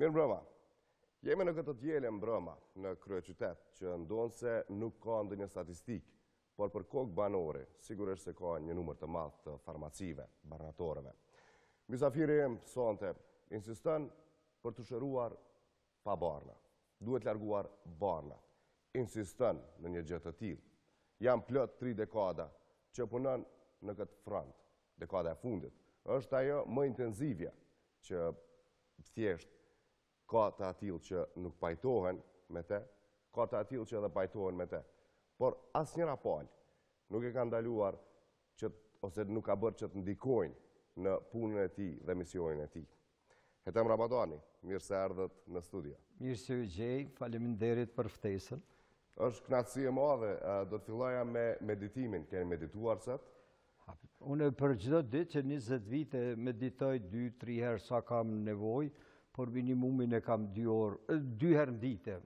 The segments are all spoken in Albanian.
Mirë mbrëma, jemi në këtë diel mbrëma në kryeqytet, që ndonëse nuk ka ndonjë statistikë, por për kokë banori, sigurisht se ka një numër të madh të farmacive, barnatoreve. Mysafiri im sonte insiston për t'u shëruar Pa barna. Duhet larguar barnat. Insiston në një gjë të tillë. Janë plot tri dekada që punon në këtë front. Dekada e fundit. Është ajo më intensivja që thjesht ka të atillë që nuk pajtohen me të, ka të atillë që edhe pajtohen me të. Por asnjëra palë nuk e ka ndaluar ose nuk ka bërë që të ndikojnë në punën e tij dhe misionin e tij. Hetem Ramadani, mirë se erdhët në studio. Mirë se ju gjej, faleminderit për ftesën. Është kënaqësi e madhe, do të filloja me meditimin, keni medituar sot? Unë për çdo ditë që 20 vite meditoj 2-3 herë sa kam nevojë, por minimumin e kam 2 orë, 2 herë në ditë,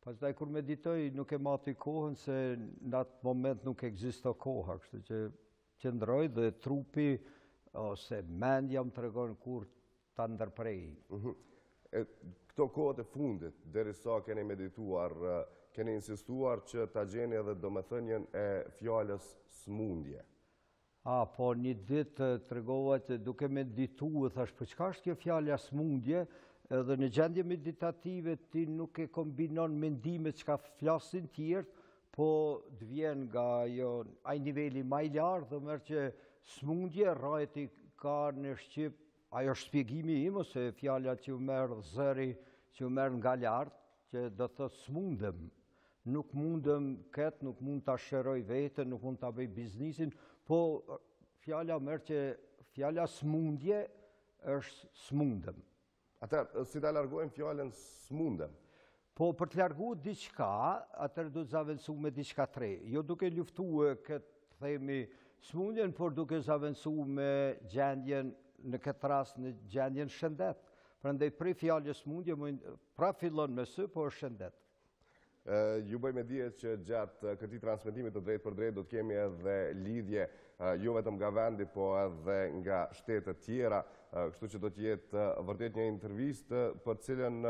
Pastaj kur meditoj nuk e mati kohën se në atë moment nuk ekziston koha, kështu që qëndroj dhe trupi ose mendja më tregon kur ta ndërprej. Mhm. Këto kohët e fundit, derisa keni medituar, keni insistuar që ta gjeni edhe domethënien e fjalës smundje. A, po një ditë tregova duke meditue, thashë, po çka është kjo fjala smundje, edhe në gjendje meditative ti nuk e kombinon mendimet çka flasin tjerët, po të vjen nga ajo, ai niveli ma i lartë dhe m'erdh që smundje rrajët i ka në shqip, ajo është shpjegimi im, ose fjala që m'erdh zëri, që m'erdh nga lart, që do të thotë s'mundem, Nuk mundem këtë, nuk mund ta shëroj veten, nuk mund ta bëj biznesin, po fjala m'erdh që fjala smundje është s'mundem. Atëherë, si ta largojmë fjalën s'mundem? Po për të largu diçka, atëherë duhet zavendësu me diçka tjetër. Jo duke luftue këtë themi smundjen, por duke zavendësu me gjendjen në këtë rast në gjendjen shëndet. Prandaj prej fjalës smundje, pra fillon me s, po është shëndet. Ju bëj me dije që gjatë këtij transmetimi të drejtpërdrejtë do të kemi edhe lidhje jo vetëm nga vendi, po edhe nga shtetet tjera, kështu që do të jetë vërtet një intervistë për cilën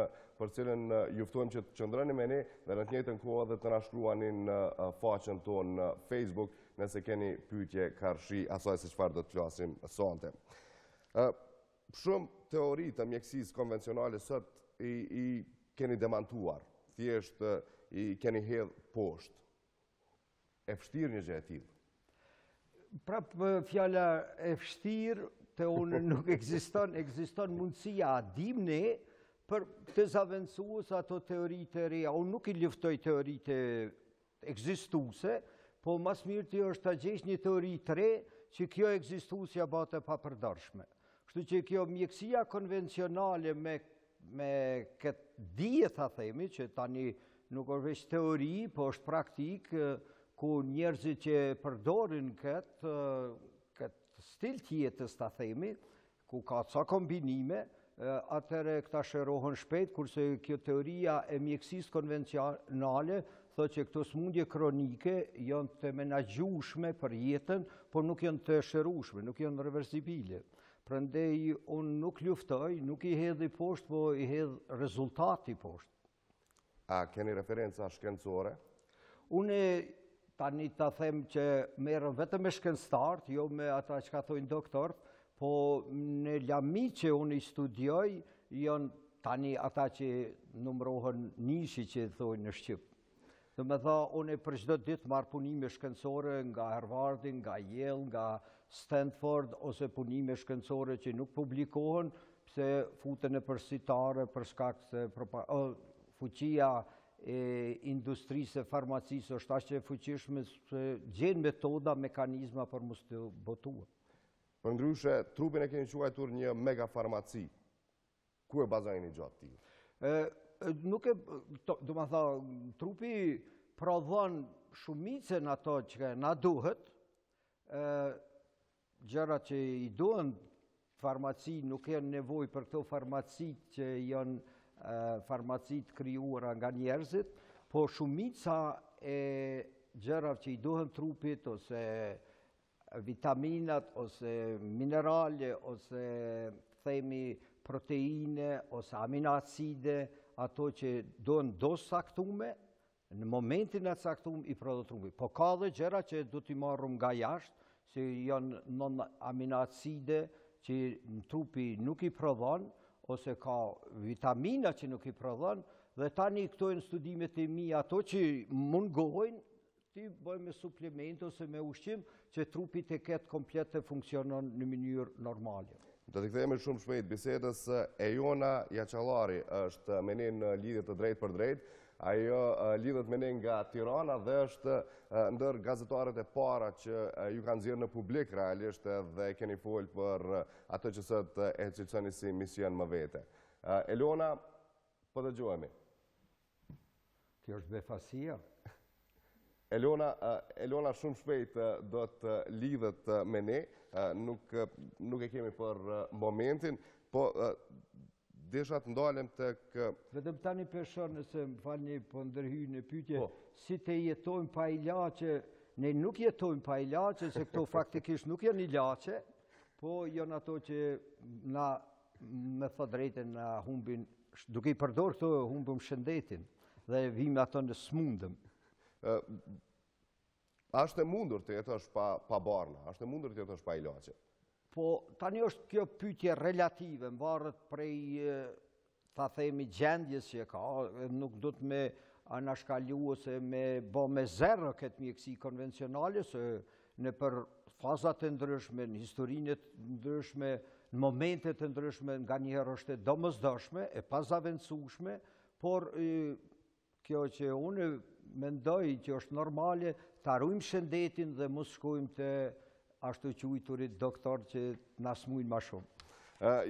për cilën ju ftojmë që të qëndroni me ne dhe në të njëjtën kohë edhe të na shkruani në faqen tonë në Facebook nëse keni pyetje karshi asaj se çfarë do të flasim sonte. Shumë teori të mjekësisë konvencionale sot i keni demantuar, thjesht i keni hedh poshtë. E vështirë një gjë e tillë. Prapë fjala e vështirë te unë nuk ekziston, ekziston mundësia, a dimë ne për t'i zëvendësu ato teoritë e reja. Unë nuk i luftoj teoritë e ekzistuese, po ma s'miri ti është ta gjesh një teori të re që kjo ekzistuesja bëhet e papërdorshme. Kështu që kjo mjekësia konvencionale me me këtë dije ta themi që tani nuk është veç teori, po është praktik ku njerëzit që përdorin këtë këtë stil të jetës ta themi, ku ka ca kombinime, atëherë këta shërohen shpejt, kurse kjo teoria e mjekësisë konvencionale thotë që këto smundje kronike janë të menaxhueshme për jetën, por nuk janë të shërueshme, nuk janë reverzibile. Prandaj unë nuk luftoj, nuk i hedhi poshtë, po i hedh rezultati poshtë. A keni referenca shkencore? Unë tani ta them që merrem vetëm me shkencëtarët, jo me ata që u thojnë doktorët, po në lami që unë i studioj, janë tani ata që numërohen nishi që thojnë në shqip. Domethënë, unë për çdo ditë marr punime shkencore nga Harvardi, nga Yale, nga Stanford, ose punime shkencore që nuk publikohen, pse futen nëpër sirtare, për shkak se fuqia e industrisë së farmacisë është aq e fuqishme, se gjejnë metoda, mekanizma për mos t'u botuar. Përndryshe, trupin e keni quajtur një megafarmaci. Ku e bazoni një gjë të tillë? Nuk e, domethënë, trupi prodhon shumicën ato çka na duhet, gjëra që i duhen farmaci, nuk janë nevojë për këto farmaci që janë farmaci të krijuara nga njerëzit, po shumica e gjërave që i duhen trupit, ose vitaminat ose minerale ose themi proteine ose aminoacide, ato që dohen të caktume, në momentin e caktum i prodhon trupi. Po ka dhe gjëra që do t'i marrim nga jashtë, se janë nëntë aminoacide që trupi nuk i prodhon, ose ka vitamina që nuk i prodhon, dhe tani këto janë studimet e mia ato që mungojnë, t'i bëjmë me suplemente ose me ushqim që trupi të ketë komplet, të funksionon në mënyrë normale. Do t'i kthehemi shumë shpejt bisedës, Elona Jaçellari është me ne në lidhje të drejtpërdrejtë, ajo lidhet me ne nga Tirana dhe është ndër gazetaret e para që ju kanë nxjerrë në publik realisht dhe keni folë për ato që sot e cilësoni si mision më vete. Elona, po dëgjohemi. Kjo është befasia. Elona, Elona shumë shpejt do të lidhet me ne, nuk, nuk e kemi për momentin, po desha të ndalem tek... Vetëm tani peshon nëse më falni po ndërhy në pytje, po. si të jetojmë pa ilaçe, ne nuk jetojmë pa ilaçe, se këto faktikisht nuk janë ilaçe, po janë ato që na me thënë drejtën na humbin Duke i përdor këto humbim shëndetin dhe vijmë, ato na smundin. A është e mundur të jetosh pa, pa barna, a është e mundur të jetosh pa ilaçe? Po, tani është kjo pytje relative, mvaret prej, ta themi, gjendjes që ka, nuk dot me anashkallu ose me bo me zero këtë mjekësi konvencionale, se nëpër fazat e ndryshme, në historitë e ndryshme, në momentet e ndryshme, nganjëherë është e domosdoshme, e pazavendësushme, por kjo që unë mendoj që është normale, ta rujmë shëndetin dhe mos shkojmë te ashtuqujturit doktor që na smujnë ma shumë.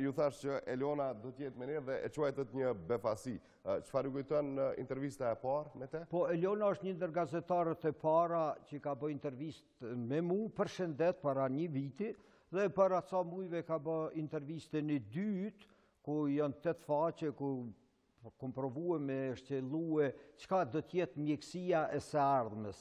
Ju thashë që Elona do të jetë me ne dhe e quajta një befasi. Çfarë ju kujton intervista e parë me te? Po, Elona është një ndër gazetaret e para që ka bë intervistë me mu, për shëndet para një viti, dhe para ca mujve ka bë intervistën e dytë, ku janë tetë faqe, ku kom provue me shtjellue, çka do të jetë mjekësia e së ardhmes.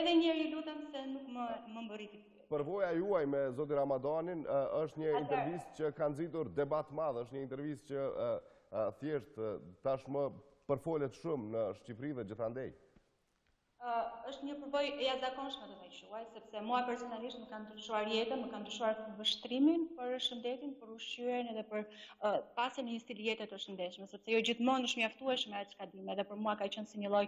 Edhe njerë ju lutem se nuk më mbërriti pyetja. Përvoja juaj me zotin Ramadani është një intervistë që ka nxitur debat të madh, është një intervistë që thjesht tashmë përfolet shumë në Shqipëri dhe gjithandej. Është një përvojë e jashtëzakonshme do ta quaj, sepse mua personalisht më ka ndryshuar jetën, më ka ndryshuar vështrimin për shëndetin, për ushqyerjen edhe për pasjen e një stil jete të shëndetshme, sepse jo gjithmonë është mjaftueshme ajo çka dimë, edhe për mua ka qenë si një lloj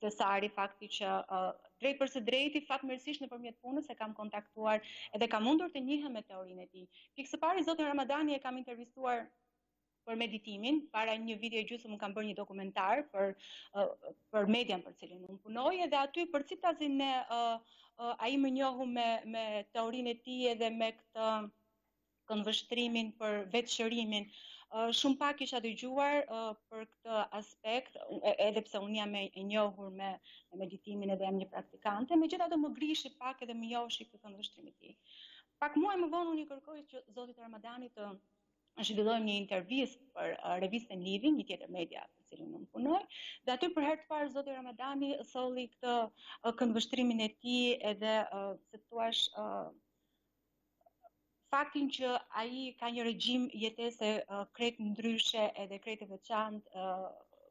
thesari fakti që uh, drejtpërsëdrejti fatmirësisht nëpërmjet punës e kam kontaktuar edhe kam mundur të njihem me teorinë e tij. Pikësëpari zotin Ramadani e kam intervistuar për meditimin, para një viti e gjysmë kam bërë një dokumentar për uh, për median për cilin unë punoj dhe aty përciptazi ne uh, uh, ai më njohu me me teorinë e tij edhe me këtë këndvështrimin, për vetëshërimin. Shumë pak kisha dëgjuar për këtë aspekt, edhe pse unë jam e njohur me meditimin edhe jam një praktikante, megjithatë më grishi pak edhe më joshi ky këndvështrimi i tij. Pak muaj më vonë unë i kërkoja Zotit Ramadani të zhvillojmë një intervistë për revistën Living, një tjetër media për të cilën unë punoj, dhe aty për herë të parë Zoti Ramadani solli këtë këndvështrimin e tij edhe sepse thua faktin që ai ka një regjim jetese krejt ndryshe edhe krejt të veçantë,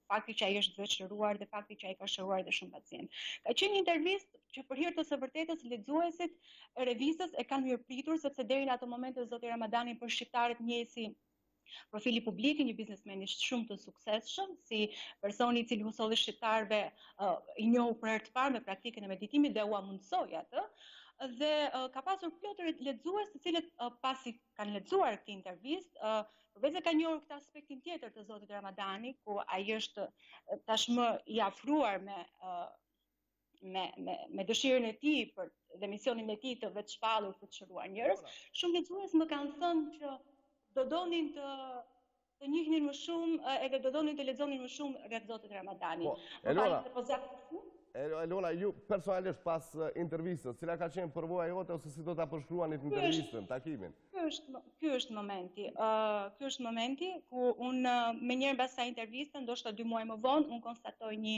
fakti që ai është vetëshëruar dhe fakti që ai ka shëruar dhe shumë pacientë. Ka qenë një intervistë që për hir të së vërtetës lexuesit e revistës e kanë mirëpritur sepse deri në atë moment zoti Ramadani për shqiptarët njihej si Profili publik i një biznesmeni shumë të suksesshëm, si personi i cili u solli shqiptarëve, uh, i njohu për herë të parë me praktikën e meditimit dhe ua mundësoi atë, dhe uh, ka pasur plot lexues të cilët uh, pasi kanë lexuar këtë intervistë, uh, përveçse kanë njohur këtë aspektin tjetër të zotit Ramadani, ku ai është uh, tashmë i afruar me uh, me me me dëshirën e tij për dhe misionin e tij të vetëshpallur për të shëruar njerëz, po, po. shumë lexues më kanë thënë që do donin të të njihnin më shumë edhe do donin të lexonin më shumë rreth Zotit Ramadani. Po, Elona, po Elona, ju personalisht pas intervistës, cila ka qenë përvoja jote ose si do ta përshkruanit intervistën, takimin? Ky është ky është momenti. Ë uh, ky është momenti ku un uh, menjëherë mbas asaj interviste, ndoshta dy muaj më vonë, un konstatoj një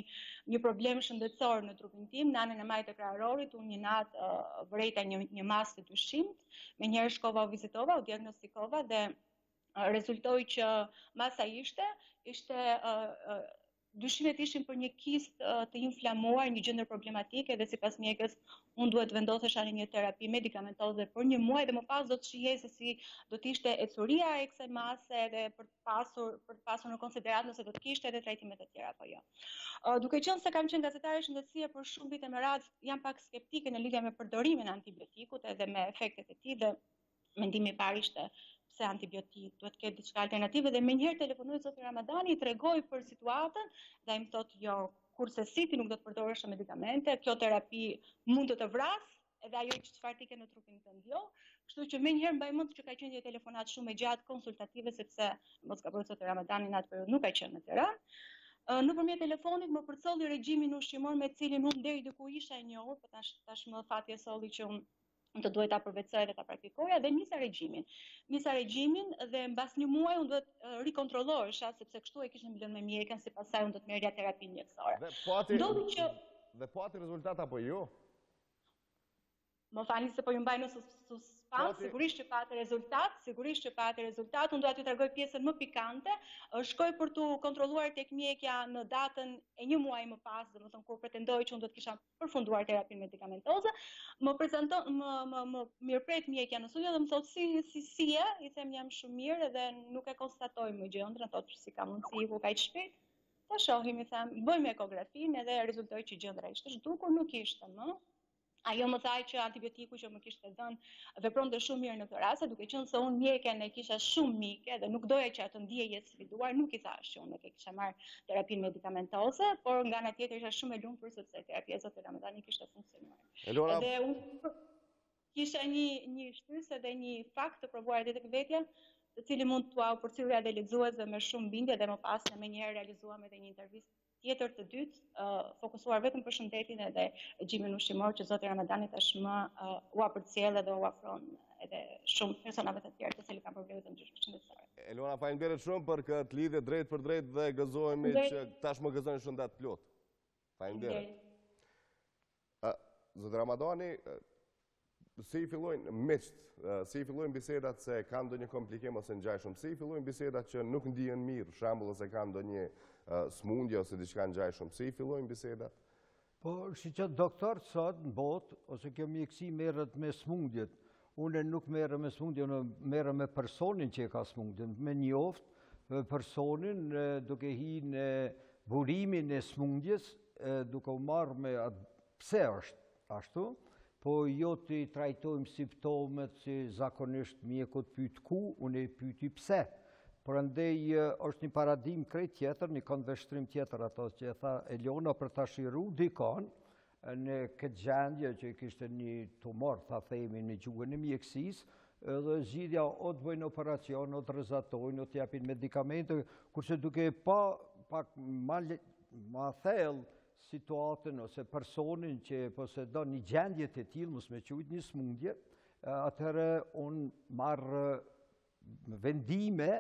një problem shëndetësor në trupin tim, në anën e majtë të kraharorit, un një natë uh, vërejta një një masë të dyshimtë, menjëherë shkova u vizitova, u diagnostikova dhe uh, rezultoi që masa ishte ishte uh, uh, Dyshimet ishin për një kist të inflamuar, një gjendër problematike dhe sipas mjekes unë duhet të vendosesha në një terapi medikamentoze për një muaj dhe më pas do të shihej se si do të ishte ecuria e kësaj mase edhe për të pasur për të pasur në konsideratë nëse do të kishte edhe trajtime të tjera apo jo. Uh, duke qenë se kam qenë gazetare shëndetësie për shumë vite me radhë, jam pak skeptike në lidhje me përdorimin e antibiotikut edhe me efektet e tij dhe mendimi i parë ishte pse antibiotik, duhet të ketë diçka alternative dhe menjëherë telefonoj zotin Ramadani, i tregoj për situatën dhe ai më thotë jo, kurrsesi ti nuk do të përdorësh medikamente, kjo terapi mund të të vrasë, dhe jo ajo që çfarë ti ke në trupin tënd jo. Kështu që menjëherë mbaj mend që ka qenë një telefonatë shumë e gjatë konsultative sepse mos gaboj zoti Ramadani në atë periudhë nuk ka qenë në Tiranë. Nëpërmjet telefonit më përcolli regjimin ushqimor me të cilin unë deri diku isha e njohur, por po tash, tashmë fati e solli që unë unë të duhej ta përvetësoja dhe ta praktikoja dhe nisa regjimin. Nisa regjimin dhe mbas një muaj unë duhet uh, rikontrollohesha sepse kështu e kishim lënë me mjekën se pastaj unë do të merrja terapinë mjekësore. Dhe pati që dhe pati rezultat apo jo? Më falni se po ju mbaj në suspans, sigurisht që pati rezultat, sigurisht që pati rezultat, unë do t'ju tregoj pjesën më pikante, shkoj për t'u kontrolluar tek mjekja në datën e një muaj më pas, domethënë kur pretendoj që unë do të kisha përfunduar terapinë medikamentoze, më prezanton më më më mirëpret mjekja në studio dhe më thotë si si si je, i them jam shumë mirë dhe nuk e konstatoj më gjendrën, thotë si ka mundësi kaq shpejt. Ta shohim i them, bëjmë ekografinë edhe rezultoi që gjendra ishte zhdukur, nuk ishte më. Ajo më tha që antibiotiku që më kishte dhënë vepronte shumë mirë në këto raste, duke qenë se unë mjeken e kisha shumë mike dhe nuk doja që ajo të ndihej e sfiduar, nuk i thashë që unë nuk e kisha marrë terapinë medikamentoze, por nga ana tjetër isha shumë e lumtur sepse terapia e zotit Ramadani kishte funksionuar. Elona... Edhe unë kisha një, një shtysë edhe një fakt të provuar edhe tek vetja, të cilin mund t'ua përcillja dhe lexuesve me shumë bindje dhe më pas ne me njëherë realizuam edhe një intervistë tjetër të dytë fokusuar vetëm për shëndetin edhe regjimin ushqimor që zoti Ramadani tashmë ua përcjell edhe ua ofron edhe shumë personave të tjerë të cilët kanë probleme të ndryshme shëndetësore. Elona, faleminderit shumë për këtë lidhje drejtpërdrejt dhe gëzohemi që tashmë gëzoni shëndet të plotë. Faleminderit. Zoti Ramadani, si i fillojnë miqt, si i fillojnë bisedat se kanë ndonjë komplikim ose ngjashëm, si i fillojnë bisedat që nuk ndihen mirë, shembull ose kanë ndonjë smundje ose diçka ngjashëm, si i fillojnë bisedat? Po, siç doktorët sot në botë, ose kjo mjekësi merret me smundjet, Unë nuk merrem me sëmundje, unë merrem me personin që e ka sëmundjen, me njoftë, me personin duke hi në burimin e sëmundjes, duke u marrë me pse është ashtu, po jo t'i trajtojmë simptomet si zakonisht mjekët pytin ku, unë i pyti pse. Prandaj është një paradigmë krejt tjetër, një këndvështrim tjetër ato që e tha Elona për ta shëru dikon, Në këtë gjendje që kishte një tumor, ta themi në gjuhën e mjekësisë, edhe zgjidhja o të bëjnë operacion, o të rrezatojnë, o të japin medikamente, kurse duke pa pak ma thellë situatën ose personin që posedon një gjendje të tillë, mos me qujtë një smundje, atëherë unë marr vendime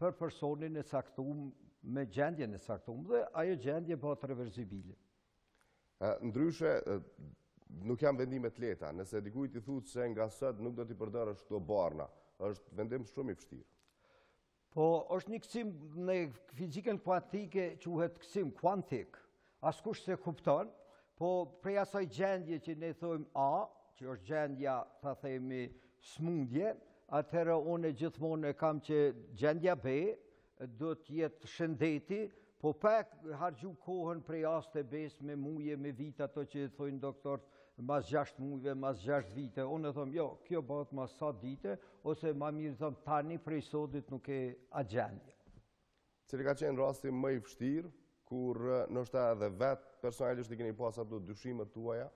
për personin e caktum me gjendjen e caktum dhe ajo gjendje bëhet reverzibile. Ndryshe, nuk janë vendime të lehta. Nëse dikujt i thu se nga sot nuk do t'i përdorësh kto barna, është vendim shumë i vështirë. Po, është një kërcim në fizikën kuantike, quhet kërcim kuantik, askush s'e kupton, po prej asaj gjendje që ne thojmë A, që është gjendja, ta themi, smundje, atëherë unë gjithmonë e kam që gjendja B, Do të jetë shëndeti, po pa harxhu kohën prej A-së te B-së me muaj, me vite ato që i thojnë doktort, mas 6 muajve, mas 6 vite. Unë e thom, jo, kjo bëhet mas sa dite, ose ma mirë thom, tani prej sotit nuk e ajo gjendje. Cili ka qenë rasti më i vështirë, kur ndoshta edhe vetë personalisht i keni pas ato dyshimet tuaja?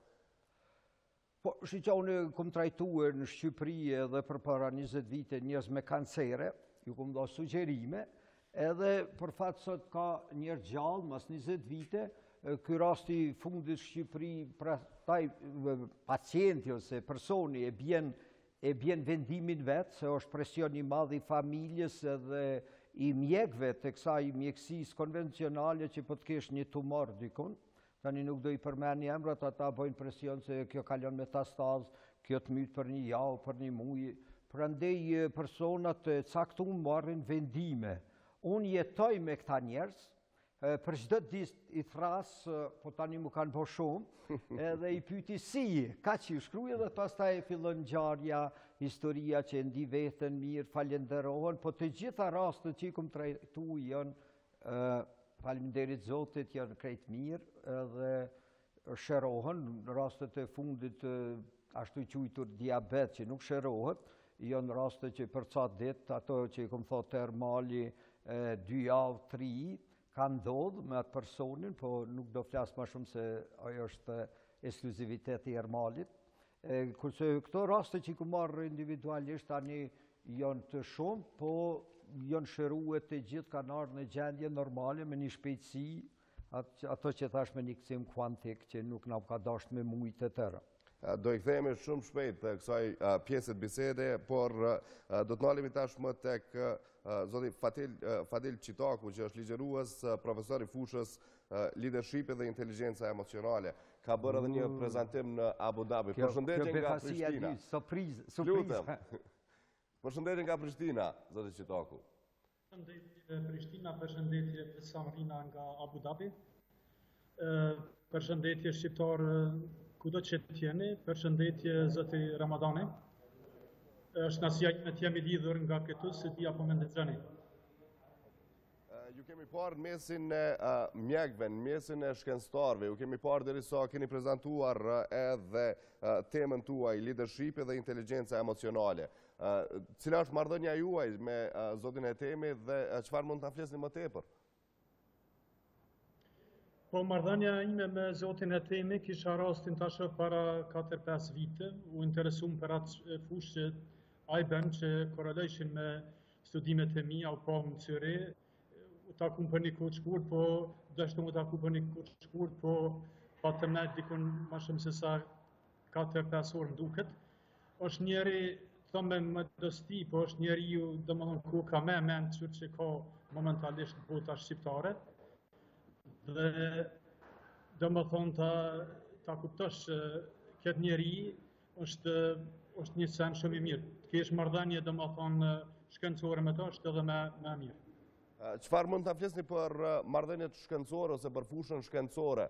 Po, shiqoni, unë kam trajtuar në Shqipëri edhe përpara 20 vite njerëz me kancere, ju kam dhënë sugjerime, edhe për fat sot ka njerëz gjallë, mas 20 vite, ky rasti i fundit Shqipëri, pra ai pacienti ose personi e bjen e bjen vendimin vetë, se është presion i madh i familjes edhe i mjekve, të kësaj mjekësisë konvencionale që për po të kesh një tumor dikun, Tani nuk do i përmendi emrat, ata bëjnë presion se kjo kalon metastazë, kjo të myt për një javë, për një muaj. Prandej personat e caktum marrin vendime. Unë jetoj me këta njerëz, për çdo ditë i thrras, po tani m'u kanë bo shumë, edhe i pyti si, kaq i shkruj dhe pastaj e fillon ngjarja, historia që e ndi veten mirë, falënderohen, po të gjitha rastet që i kam trajtu janë Faleminderit Zotit janë krejt mirë edhe shërohen, rastet e fundit ashtuqujtur diabet që nuk shërohet, janë raste që për ca dit, ato që i kam thonë te Ermali, dy javë, tri, ka ndodhë me atë personin, po nuk do flas ma shumë se ajo është ekskluzivitet i Ermalit, Kurse këto raste që i kam marrë individualisht tani janë të shumë, po janë shërue të gjithë kanë ardhë në gjendje normale me një shpejtësi, ato që thash me një kërcim kuantik që nuk na ka dasht me muaj të tërë. Do i kthehemi shumë shpejt kësaj pjese të bisedës, por do të nalemi tashmë tek zoti Fadil Çitaku, që është ligjërues profesor i fushës lidershipi dhe inteligjenca emocionale. Ka bërë edhe një prezantim në Abu Dhabi. Përshëndetje nga Prishtina. Lutem. Përshëndetje nga Prishtina, zoti Çitaku. Përshëndetje Prishtina, përshëndetje Samrina nga Abu Dhabi. Përshëndetje shqiptarë kudo që të jeni, përshëndetje zoti Ramadani. Është kënaqësia ime të jemi lidhur nga këtu, s'e di a po më ndëgjoni. Ju kemi parë në mesin e mjekve, në mesin e shkencëtarëve, ju kemi parë derisa keni prezantuar edhe temën tuaj, leadership dhe inteligjenca emocionale. Cila është marrëdhënia juaj me zotin Hetemi dhe çfarë mund të flisni më tepër? Po marrëdhënia ime me zotin Hetemi kisha rastin tash para 4-5 vite, u interesum për atë fushë që ai bën që korrelojshin me studimet e mia, u pamë Cyrih, u takum për një kohë shkurt, po dashtëm u takum për një kohë shkurt, po patëm dikun ma shumë se sa 4-5 orë më duket, është njeri, them me modesti, po është njeriu, dhe më dhënë ku ka me mençur që ka momentalisht bota shqiptare, dhe domethënë ta, ta kuptosh që këtë njeri është, është një sen shumë i mirë. Të kesh marrëdhënie domethënë shkencore me ta, është edhe më, më mirë. Çfarë mund të flisni për marrëdhëniet shkencore ose për fushën shkencore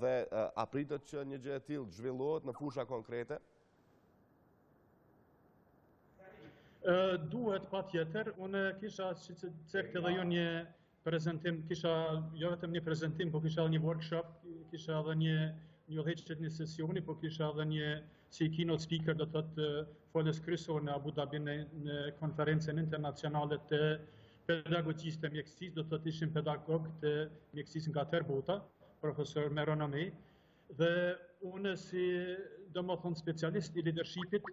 dhe a pritet që një gjë e tillë zhvillohet në fusha konkrete? Duhet patjetër, unë kisha siç e cekët dhe ju një prezantim, kisha jo vetëm një prezantim, po kisha dhe një workshop, kisha dhe një një udhëheqje të një sesioni, po kisha dhe një si keynote speaker do të thotë folës kryesor në Abu Dhabi në, në konferencën internacionale të pedagogjisë të mjekësisë, do të thotë ishin pedagog të mjekësisë nga tërë bota, profesor me renome, dhe unë si domethënë specialist i leadershipit,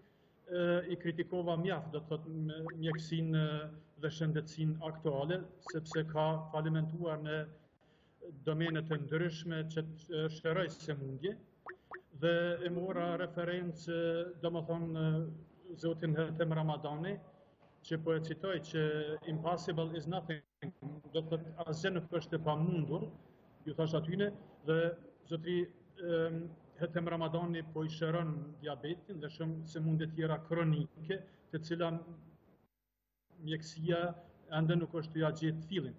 i kritikova mjaft, do të thotë mjekësinë dhe shëndetësinë aktuale, sepse ka falimentuar në domenët e ndryshme që të shërojë sëmundje, dhe e mora referencë, domethënë, zotin Hetem Ramadani, që po e citoj që impossible is nothing, do të thotë asgjë nuk është e pamundur, ju thashë atyne, dhe zotëri Hetem Ramadani po i shëron diabetin dhe shumë sëmundje tjera kronike, të cila Mjekësia ende nuk është tu ia gjet fillin.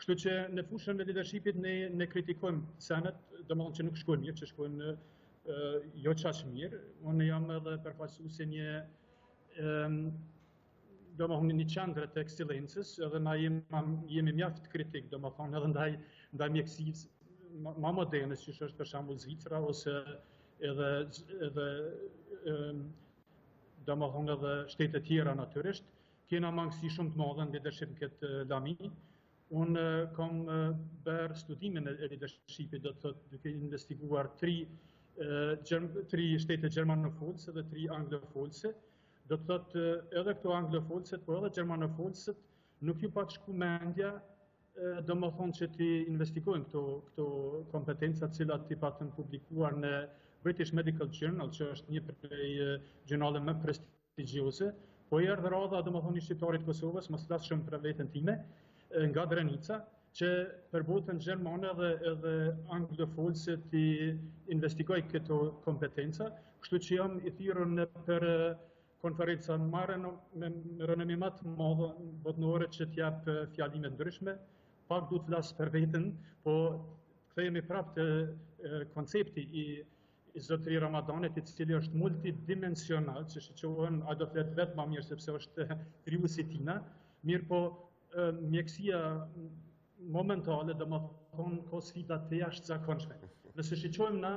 Kështu që në fushën e leadershipit ne ne kritikojmë senet, domethënë që nuk shkojnë mirë, që shkojnë në jo aq mirë. Unë jam edhe përfaqësues i një domethënë një qendre të ekscelencës, edhe na jemi jemi mjaft kritikë, domethënë edhe ndaj ndaj mjekësisë më moderne, siç është për shembull Zvicra ose edhe edhe domethënë edhe shtete të tjera natyrisht, kena mangësi shumë të madhe në lidership në këtë lami. Unë kam bërë studimin e lidershipit, do të thotë duke investiguar tri tri shtete gjermanofolëse dhe tri anglofolëse, do të thotë edhe këto anglofolëset, por edhe gjermanofolëset, nuk ju patë shku mendja domethënë që t'i investigojnë këto, këto kompetenca të cilat i patën publikuar në British Medical Journal, që është një prej zhurnaleve më prestigjioze, po i erdh radha, domethënë, shqiptarit t'Kosovës, mos flas shumë për veten time, nga Drenica, që për botën gjermane dhe edhe anglofolëse t'i investigoj këto kompetenca, kështu që jam i thirrur në për konferenca me renome më të madhe botërore që të jap fjalime të ndryshme. Pak du t'flas për veten, po kthehemi prapë te koncepti i i zotëri Ramadanit, i cili është multidimensional, që si quhen, ai do flet vetë ma mirë, sepse është krijuesi i tina, mirëpo mjekësia momentale domethënë ka sfida të jashtëzakonshme. Nëse shiqojmë na,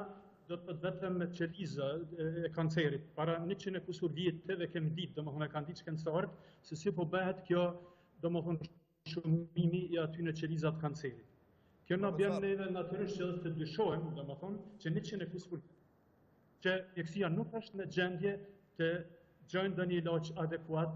do të thotë vetëm qelizat e kancerit. Para 100 e kusur vjetëve e kemi ditë, domethënë e kanë ditë shkencëtarët se si po bëhet kjo, domethënë shumimi i atyre qelizave t' kancerit. Kjo na bjen neve natyrisht që edhe të dyshojmë, domethënë, që 100 e kusur vjet, që mjekësia nuk është në gjendje të gjejë edhe një ilaç adekuat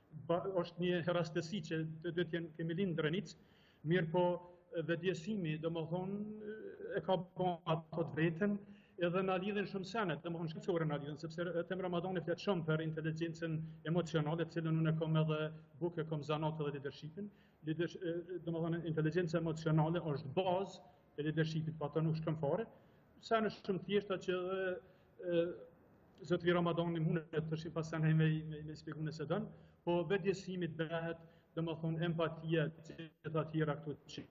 është një rastësi që të dytë jemi lind n'Drenicë, mirëpo vetëdijesimi, domethënë, e ka po atë të vetën, edhe na lidhin shumë sene, domethënë shkencore na lidhin, sepse Ethem Ramadani flet shumë për inteligjencën emocionale, të cilën unë e kom edhe bukë, kom zanat edhe lidershipin, domethënë, inteligjenca emocionale është bazë e lidershipit, pa atë nuk shkon fare, sene shumë t'thjeshta që Zotëri Ramadani munet shumë pas kësaj me, me, me spjegu nëse don, po vetëdijesimi bëhet domethënë empatia e të tjera këto që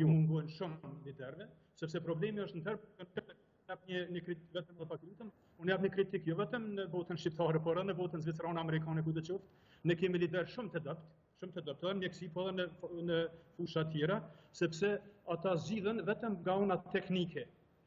ju mungojnë shumë liderëve, sepse problemi është unë jap një një kritikë vetëm në praktikë. Unë jap një kritikë jo vetëm në botën shqiptare, por edhe në botën zvicerane, amerikane kudo qoftë. Ne kemi liderë shumë të dobët, shumë të dobët, edhe n'mjekësi po edhe në në fusha të tjera, sepse ata zgjidhen vetëm nga ana teknike.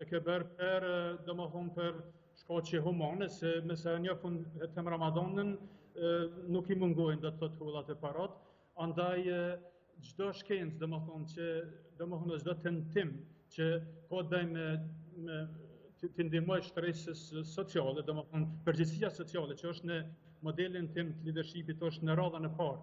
E ke bërë për, domethënë për shkaqe humane, se me sa e njoh unë Ethem Ramadanin, nuk i mungojnë do të thotë të hollat e paret, andaj çdo shkencë, domethënë, që domethënë, çdo tentim, që ka dhe me, me t'i ndihmojë shtresës sociale, domethënë, përgjegjësia sociale, që është në modelin tim të lidershipit, është në radhën e parë,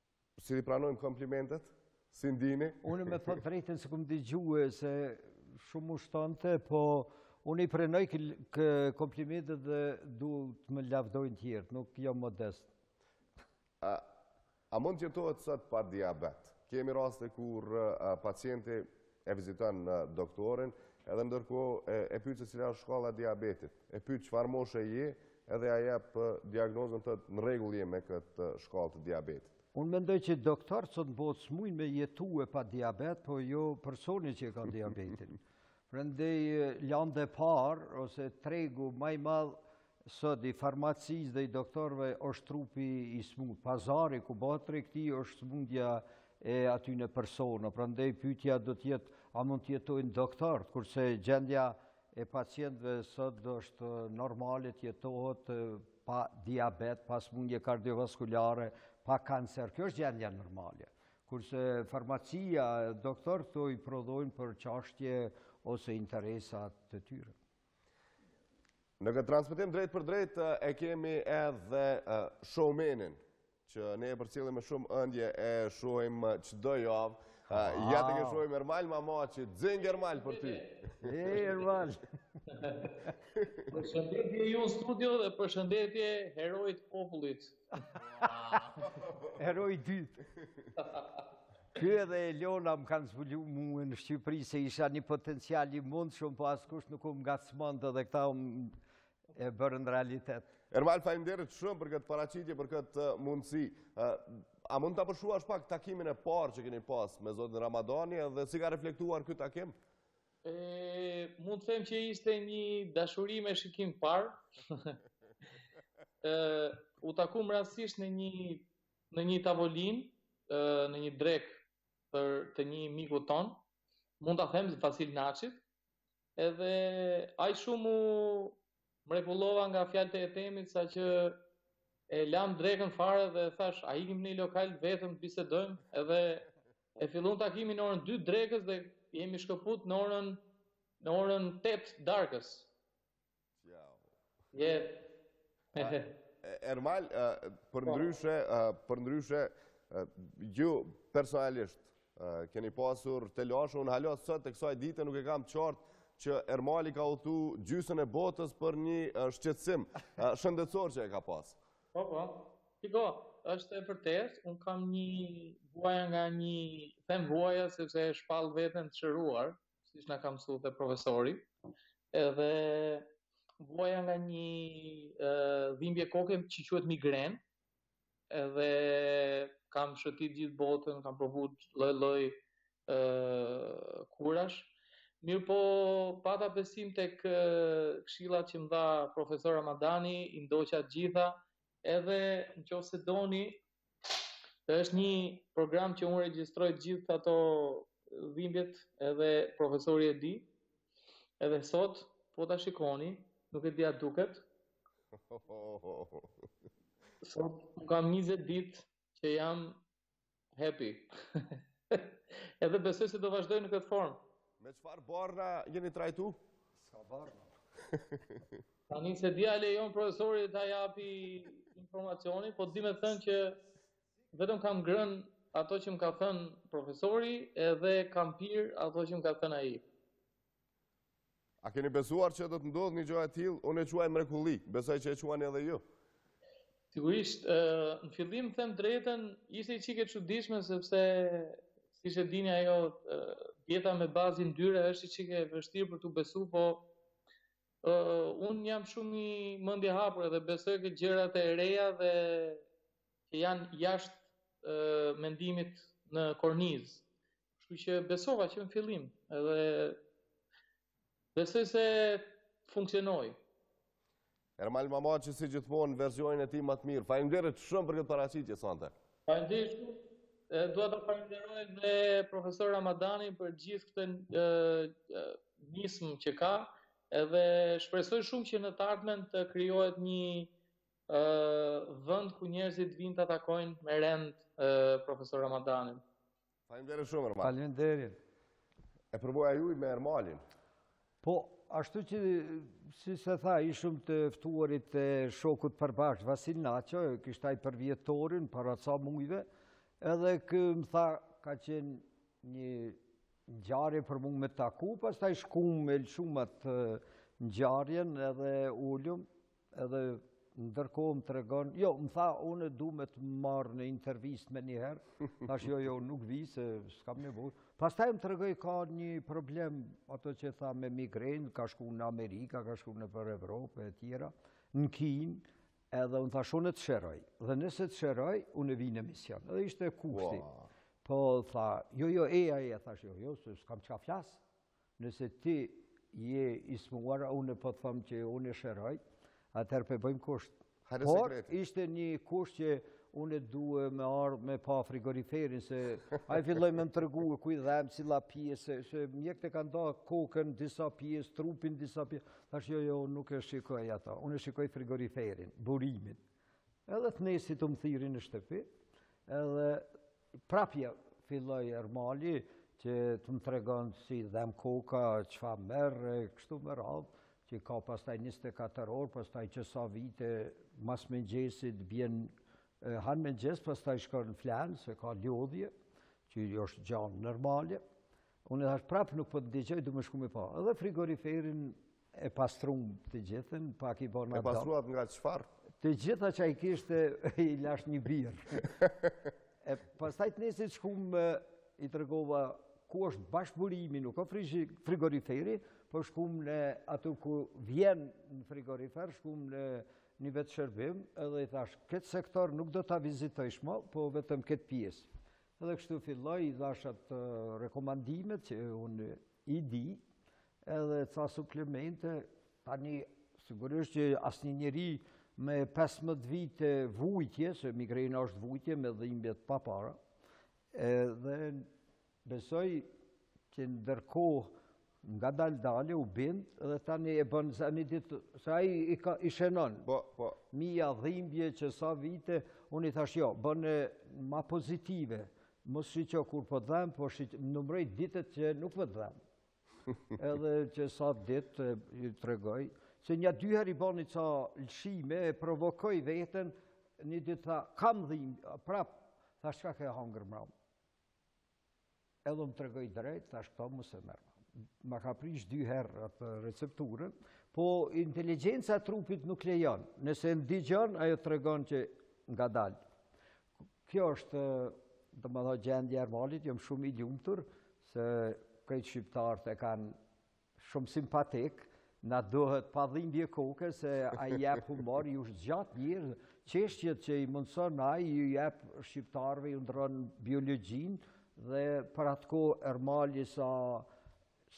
Si i pranojmë komplimentet? Si ndiheni? Unë me thënë drejtën s'e kam dëgjue, se shumë ushtonte, po unë i pranoj komplimentet dhe du të më lavdojnë tjerët, nuk jam modest. A mund të jetohet sot pa diabet? Kemi raste kur pacienti e viziton doktorin, edhe ndërkohë e pyet se cila është shkalla e diabetit, e pyet çfarë moshe je, edhe ja jep diagnozën thotë në rregull je me këtë shkallë të diabetit. Unë mendoj që doktorët sot në botë s'mujnë me jetue pa diabet, po jo personi që e ka diabetin. Prandaj lënda e parë ose tregu më i madh Sot i farmacisë dhe i doktorëve është trupi i smunë, pazari ku bëhet tregtia është sëmundja e atyne personave. Prandaj pytja do të jetë, a mund të jetojnë doktorët, kurse gjendja e pacientve sot është normale të jetohet pa diabet, pa sëmundje kardiovaskulare, pa kancer. Kjo është gjendja normale. Kurse farmacia, doktorët këto i prodhojnë për qashtje ose interesa të tyre. Në këtë transmetim drejtpërdrejt e kemi edhe showmenin, që ne e përcjellim me shumë ëndje e shohim çdo javë. Ja tek e shohim Ermal Mamaqi, Xing me Ermal për ty. E, Ermal. Përshëndetje ju në studio dhe përshëndetje heroit të popullit. Heroi i dytë. Ky edhe Elona më kanë zbulu mue në Shqipëri, se isha një potencial i mundshëm, po askush nuk më ngacmonte dhe këta e bënë realitet. Ermal, faleminderit shumë për këtë paraqitje, për këtë uh, mundësi. Uh, a mund ta përshkruash pak takimin e parë që keni pas me Zotin Ramadani dhe si ka reflektuar ky takim? E, mund të them që ishte një dashuri me shikim të parë. e, u takuam rastësisht në një në një tavolinë, në një drekë përmes një mikut tonë, mund ta them Vasil Naçit, edhe aq shumë Mrekullova nga fjalët e Etemit saqë e lamë drekën fare dhe thashë, a ikim në një lokal vetëm të bisedojmë, edhe e fillum takimin orën 2 drekës dhe jemi shkëput në orën në orën 8 darkës. Ciao. Je. Ermal, përndryshe, përndryshe, ju personalisht, Keni pasur telashe, unë hala sot e kësaj dite nuk e kam të qartë që Ermali ka utu gjysmën e botës për një shqetësim shëndetsor që e ka pas. Po, po, kjo është e vërtetë, unë kam një vuaja nga një, them vuaja sepse e shpall veten të shëruar, siç na ka mësu dhe profesori, edhe vuaja nga një dhimbje koke që quhet migrenë, edhe kam shëtit gjithë botën, kam provu lloj lloj kurash, mirëpo pata besim tek kshillat që më dha profesor Ramadani, i ndoqa t'gjitha, edhe në qoftë se doni, është një program që unë regjistroj gjithë ato dhimbjet edhe profesori e di, edhe sot, po ta shikoni, nuk e di a duket, Sot kam 20 ditë që jam happy. Edhe besoj se do vazhdoj në këtë formë. Me çfarë barna jeni trajtu? S'ka barna. Tani s'e di a lejon profesori ta japi informacioni, po domethënë që vetëm kam ngrënë ato që më ka thënë profesori edhe kam pirë ato që më ka thënë ai. A keni besuar që do të ndodhë një gjë e tillë? Unë e quaj mrekulli, besoj që e quani edhe ju. Sigurisht, në fillim them të drejtën, ishte një çikë e çuditshme sepse siç e dini ajo dieta me bazë yndyre është një çikë e vështirë për t'u besu, po uh, unë jam shumë i mendjehapur dhe besoj që gjërat e reja dhe që janë jashtë uh, mendimit në kornizë. Kështu që besova që në fillim edhe besoj se funksionoi. Ermal Mamaqi si gjithmonë versionin e tij më të mirë. Faleminderit shumë për këtë paraqitje sonte. Faleminderit shumë. Dua ta falenderoj dhe profesor Ramadanin për gjithë këtë nismë që ka, edhe shpresoj shumë që në të ardhmen të krijohet një vënd ku njerëzit vijnë ta takojnë me rend profesor Ramadanin. Faleminderit shumë Ermal. Faleminderit. E përvoja juj me Ermalin. Po, ashtu që, siç e tha, ishëm të ftuarit e shokut përbashkët Vasil Naço, kishte ai përvjetorin, para ca mujve, edhe ky më tha, ka qenë një ngjarje për mu me taku, pastaj shkum e lëshumë at ngjarjen edhe u ulëm, Edhe ndërkohë më tregon, jo, më tha, unë du me t'marrë në intervistë menjëherë, thash jo, jo, nuk vij, se s'kam nevojë. Pastaj më tregoi ka një problem, ato që tha me migrenë, ka shku në Amerika, ka shku nëpër Evropë e tjera, në Kinë, edhe unë thash, unë të shëroj, dhe nëse të shëroj, unë vij në emision, edhe ishte kushti. Po, tha, jo, jo, eja, eja, thash, jo, jo, se s'kam ça flas, Nëse ti je i smurë, unë po të thom që unë e shëroj, atëherë po bëjmë kusht. Por, ishte një kusht që unë e due me ardhë me pa frigoriferin, se ai filloi me më tregue ku i dhem, cila pjesë, se mjekët e kanë da kokën disa pjesë, trupin disa pjesë, thashë jo, jo, nuk e shikoj ato, unë e shikoj frigoriferin, burimin. Edhe të nesrit më thirri në shtëpi, edhe Prapë filloi Ermali që të më tregon si dhem koka, çfa merr, e kështu me radhë, që ka pastaj 24 orë, pastaj që sa vite, mas mëngjesit, bjen, han mëngjes, pastaj shkon flen, se ka lodhje, që ajo është gja normale. Unë i thashë prapë nuk po të dëgjoj, du me shku me pa. Edhe frigoriferin E pastruam të gjithën, pak i bona do. E pastruat nga çfarë? Të gjitha që ai kishte, i lashë një birë. E pastaj të nesrit shkum, i tregova ku është bashkëburimi, nuk o frigoriferi, po shkum ne aty ku vjen në frigorifer, shkum në një vetëshërbim, edhe i thashë, këtë sektor nuk do ta vizitojsh mo, po vetëm këtë pjesë. Edhe kështu filloi, i dhashë ato rekomandimet që unë i di, Edhe ca suplemente, tani sigurisht që asnjë njeri me 15 vite vuajtje, se migrena është vuajtje me dhimbje të papara, edhe besoj që ndërkohë ngadalë-dalë u bind dhe tani e bënë sa një ditë, se ai, i, ka, i shenon. Po, po. Mija dhimbje që sa vite, unë i thashë jo, bone ma pozitive. Mos shiqo kur po të dhem, po shiqo, numroji ditët që nuk po të dhem. Edhe që sa ditë i tregoj, se nja dy herë i boni ca lëshime, e provokoi vetën, një ditë tha, kam dhim, prap, thashë çka ke hangër mram. Edhe më tregoi drejt, thashë këto mos i merr. Ma ka prish dy herë atë recepturën, po inteligjenca e trupit nuk lejon. Nëse e ndigjon, ajo tregon që ngadalë. Kjo është domethënë gjendja e Ermalit, jam shumë i lumtur se krejt shqiptarët e kanë shumë simpatik, na duhet pa dhimbje koke se ai jep humor, ju zgjat, njëherë qeshjet që i mundson ai u jep shqiptarëve, iu ndrron biologjinë dhe për atë kohë Ermali sa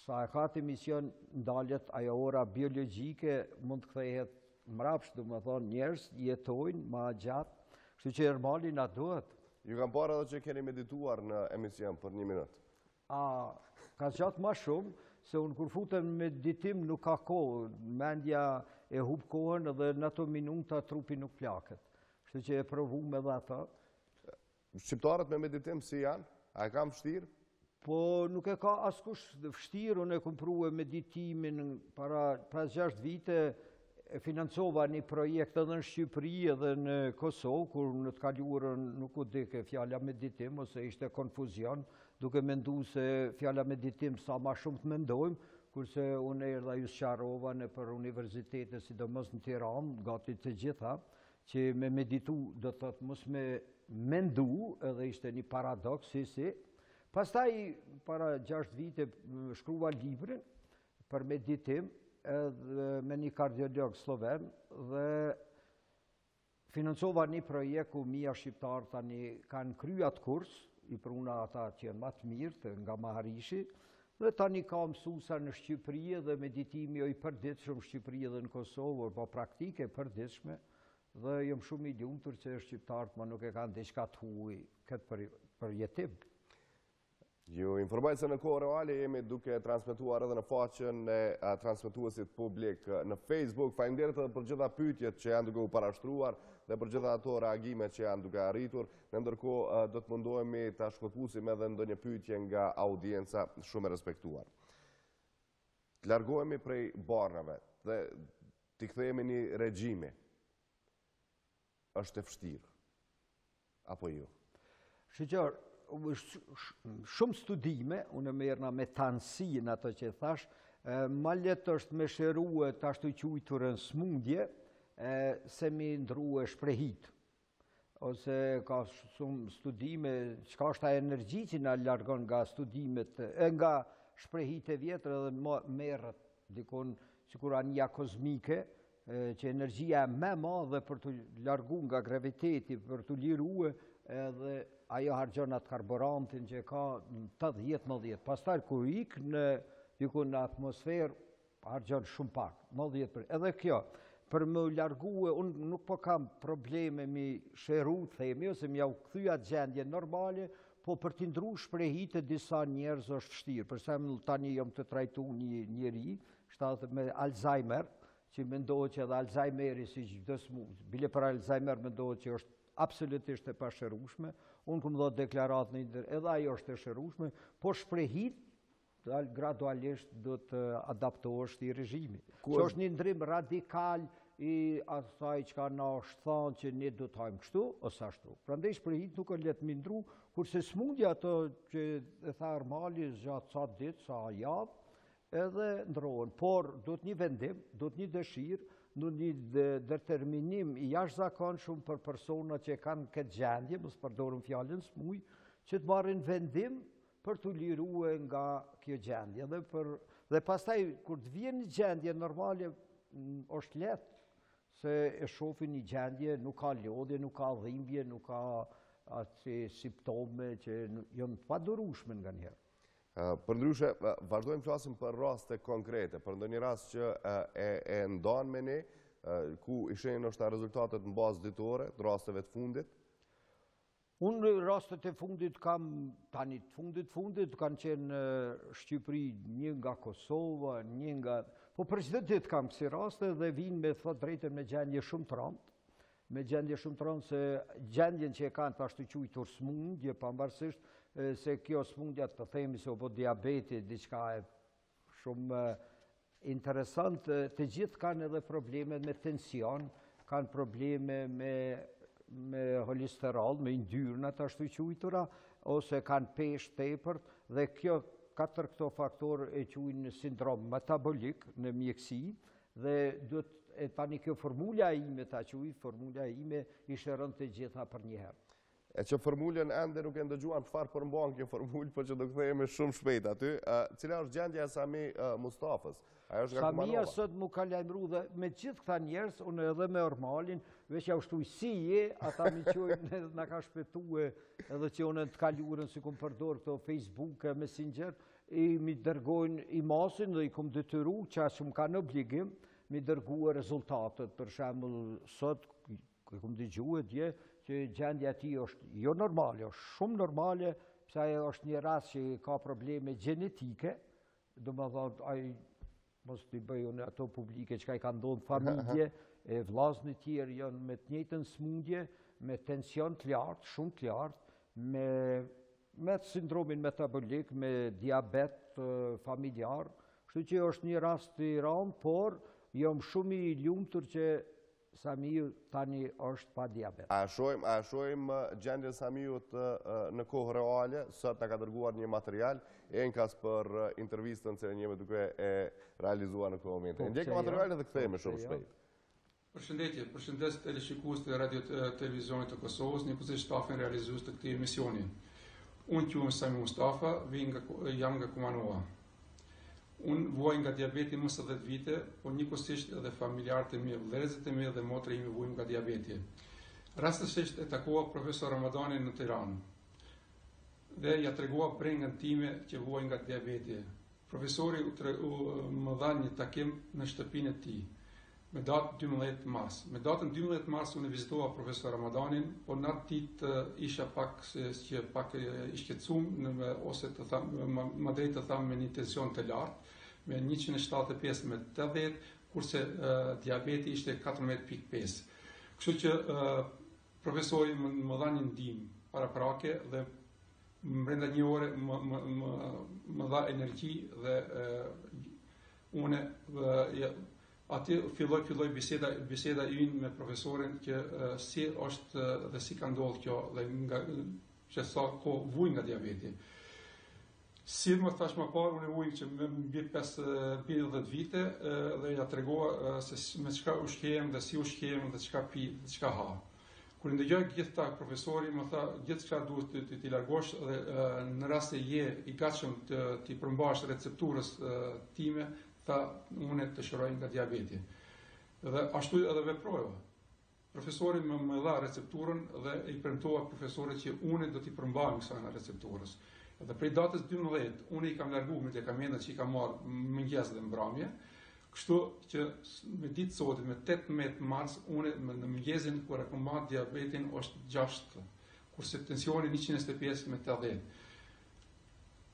Sa e ka atë emision ndalet ajo ora biologjike mund të kthehet mrapsht, domethënë njerëz jetojnë ma gjatë, kështu që Ermali na duhet. Ju kam parë edhe që keni medituar në emision për një minutë. A, ka zgjat ma shumë, se unë kur futem në meditim nuk ka kohë, mendja e hup kohën dhe në ato minuta trupi nuk plaket. Kështu që e provum edhe ato. Shqiptarët me meditim si janë? A e kanë vështirë? Po nuk e ka askush vështirë, unë e kom prue meditimin para 5-6 vite, e financova një projekt edhe në Shqipëri edhe në Kosovë, kur në të kaluarën nuk u dike fjala meditim, ose ishte konfuzion, duke mendu se fjala meditim sa ma shumë të mendojmë, kurse unë erdha ju sqarova nëpër universitetet, sidomos në Tiranë, gati të gjitha, Që me meditu do të thotë mos me mendu, edhe ishte një paradoks, si si. Pastaj, para gjashtë vite, shkruva librin për meditim, edhe me një kardiolog sloven, dhe financova një projekt ku mijëra shqiptarë tani kanë kry atë kurs, i pruna ata që janë ma të mirët, nga Maharishi, Dhe tani ka mësusa në Shqipëri dhe meditimi u ba i përditshëm në Shqipëri dhe në Kosovë, po praktikë e përditshme dhe jam shumë i lumtur që shqiptarët ma nuk e kanë diçka të huaj këtë përjetim. Ju informoj se në kohë reale jemi duke transmituar edhe në faqen e transmituesit publik në Facebook. Faleminderit edhe për gjitha pyetjet që janë duke u parashtruar dhe për gjitha ato reagime që janë duke arritur. Në ndërkohë, do të mundohemi ta shkëpusim edhe ndonjë pyetje nga audienca shumë e respektuar. Të largohemi prej barnave dhe t'i kthehemi një regjimi. është e vështirë. Apo jo? Shiqo, shumë studime, unë e merrna me tansinë ato që e thashë, ma lehtë është me shërue të ashtuqujturën smundje, se mi ndrrue shprehitë. ose ka shumë studime, çka është ajo energji që na largon nga studimet, e nga shprehitë e vjetra edhe merret, dikun sikur anija kozmike, që energjia ma e madhe për t'u largu nga graviteti, për t'u lirue, edhe ajo harxhon atë karburantin që e ka tetëdhjetë nëntëdhjetë. Pastaj, kur ik dikun në atmosferë, Po harxhon shumë pak, 10%. Edhe kjo, për me largue, unë nuk po kam probleme mi shëru, themi, ose me jau kthy gjendjen normale, po për t'i ndrru shprehitë e disa njerëzve është vështirë. Për shembull tani jam tu trajtu një njeri, shtatë me Alzheimer, që mendohet që edhe Alzheimeri si çdo smu, bile për Alzheimer mendohet që është absolutisht e pashërushme, unë kom dhanë deklaratë në ndër, edhe ajo është e shërushme, po shprehitë gradualisht duhet të adaptohesh atij regjimit. Që është një ndrim radikal i asaj çka na është thanë që ne duhet hajmë kështu, ose ashtu. Prandaj shprehitë nuk o lehtë me ndrru, kurse smundja ato që e tha Armali zgjat sa ditë, sa javë, edhe ndrohen. Por, duhet një vendim, duhet një dëshirë, duhet një determinim i jashtëzakonshëm për personat që kanë këtë gjendje, mos përdorën fjalën s'muj, që të marrin vendim për t'u lirue nga kjo gjendje, dhe për, dhe pastaj, kur të vjen në gjendje normale, është lehtë, se e shofin një gjendje, nuk ka lodhje, nuk ka dhimbje, nuk ka ato simptome që janë padurushme nganjëherë. Përndryshe, vazhdojmë flasim për raste konkrete, për ndonjë rast që e ndan me ne, ku i shënon tashta rezultatet në bazë ditore, rasteve të fundit? Unë rastet e fundit kam, tani fundit fundit, kanë qenë Shqipëri një nga Kosova, një nga... Po për çdo ditë kam kësi raste dhe vijnë me thënë drejtën me gjendje shumë të rëndë, me gjendje shumë të rëndë se gjendjen që e kanë të ashtu qujtur smundje, pamvarësisht se kjo smundja të themi se obo diabeti, diçka e Shumë interesant, të gjithë kanë edhe probleme me tension, kanë probleme me me holesterol, me yndyrna të ashtu qujtura, ose kanë peshë të tepërt, dhe kjo katër këto faktorë e qujnë sindrom metabolik në mjekësi, dhe duhet tani kjo formula ime ta quj, formula ime i shëron të gjitha për njëherë. E që formulën ende nuk e ndëgjuam çfarë përmban kjo formulë, por që do kthehemi shumë shpejt aty. Cila është gjendja e Sami Mustafës? Ajo është nga Kumanova? Samija sot m'u ka lajmru dhe me gjithë këta njerës, unë edhe me Ormalin, veç ja çoj si je, ata m'i çojnë edhe na ka shpëtu e edhe që në të kalurën, s'i kom përdor këto Facebook e Messenger, m'i dërgojnë i masin dhe i kom detyru që ata m'kanë obligim, m'i dërgue rezultatet, për shembull sot Kur kam dëgjue dje që gjendja e tij është jo normale, është shumë normale, pse ai është një rast që ka probleme gjenetike, domethënë, ai mos t'i bëjë unë ato publike çka i ka ndodh n'familje, e vllaznit tjerë janë me të njëjtën smundje, me tension të lartë, shumë të lartë, me me sindromin metabolik, me diabet familjar, kshtu që është një rast i randë, por jam shumë i lumtur që Samiu tani është pa diabet. Ta shohim, ta shohim uh, gjendjen e Samiut uh, uh, në kohë reale, sot na ka dërguar një material enkas për intervistën që ne jemi duke e realizuar në këtë moment. Po, ndjekim materialin dhe kthehemi shumë shpejt. Përshëndetje, përshëndes teleshikuesit e Radiotelevizionit të Kosovës, njëherësh stafin realizues të këtij emisioni. Unë quhem Sami Mustafa, nga, jam nga Kumanova. Unë vuaj nga diabeti më së dhjetë vite, por njëkohësisht edhe familjarët e mi, vëllezërit e mi dhe motra ime vuajmë nga diabeti. Rastësisht e takova profesor Ramadanin në Tiranë dhe ia tregova brengën time që vuaj nga diabeti. Profesori u, tre, u më dha një takim në shtëpinë e tij. me datë 12 mars. Me datën 12 mars unë vizitova profesor Ramadanin, por në atë ditë isha paksa, pak i shqetësuar ose të tham më, më drejt të tham me një tension të lartë me 175 me 80, kurse uh, diabeti ishte 14.5. Kështu që uh, profesori më, më dha një ndihmë paraprake dhe më brenda një ore më, më, më, më dha energji dhe uh, Unë dhe aty filloi filloi biseda biseda ime me profesorin që si është dhe si ka ndodhur kjo dhe nga që sa kohë vuj nga diabeti. Si e thashë më parë, unë vuj që me mbi 10 vite dhe ia tregova se me çka ushqehem dhe si ushqehem dhe çka pi dhe çka ha. Kur i ndëgjoi gjithë këta profesori më tha gjithçka duhet t'i largosh dhe në rast se je i gatshëm t'i përmbahesh recepturës time, tha unë të shëroj nga diabeti. Dhe ashtu edhe veprova. Profesori më më dha recepturën dhe i premtova profesorit që unë do t'i përmbahem kësajna recepturës. Dhe prej datës 12, unë i kam largu medikamentet që i kam marrë mëngjes dhe mbramje, Kështu që me ditë të sotit, me 18 mars, unë me në mëngjesin kur e kam marrë diabetin është 6, kurse tensioni 125 me 80.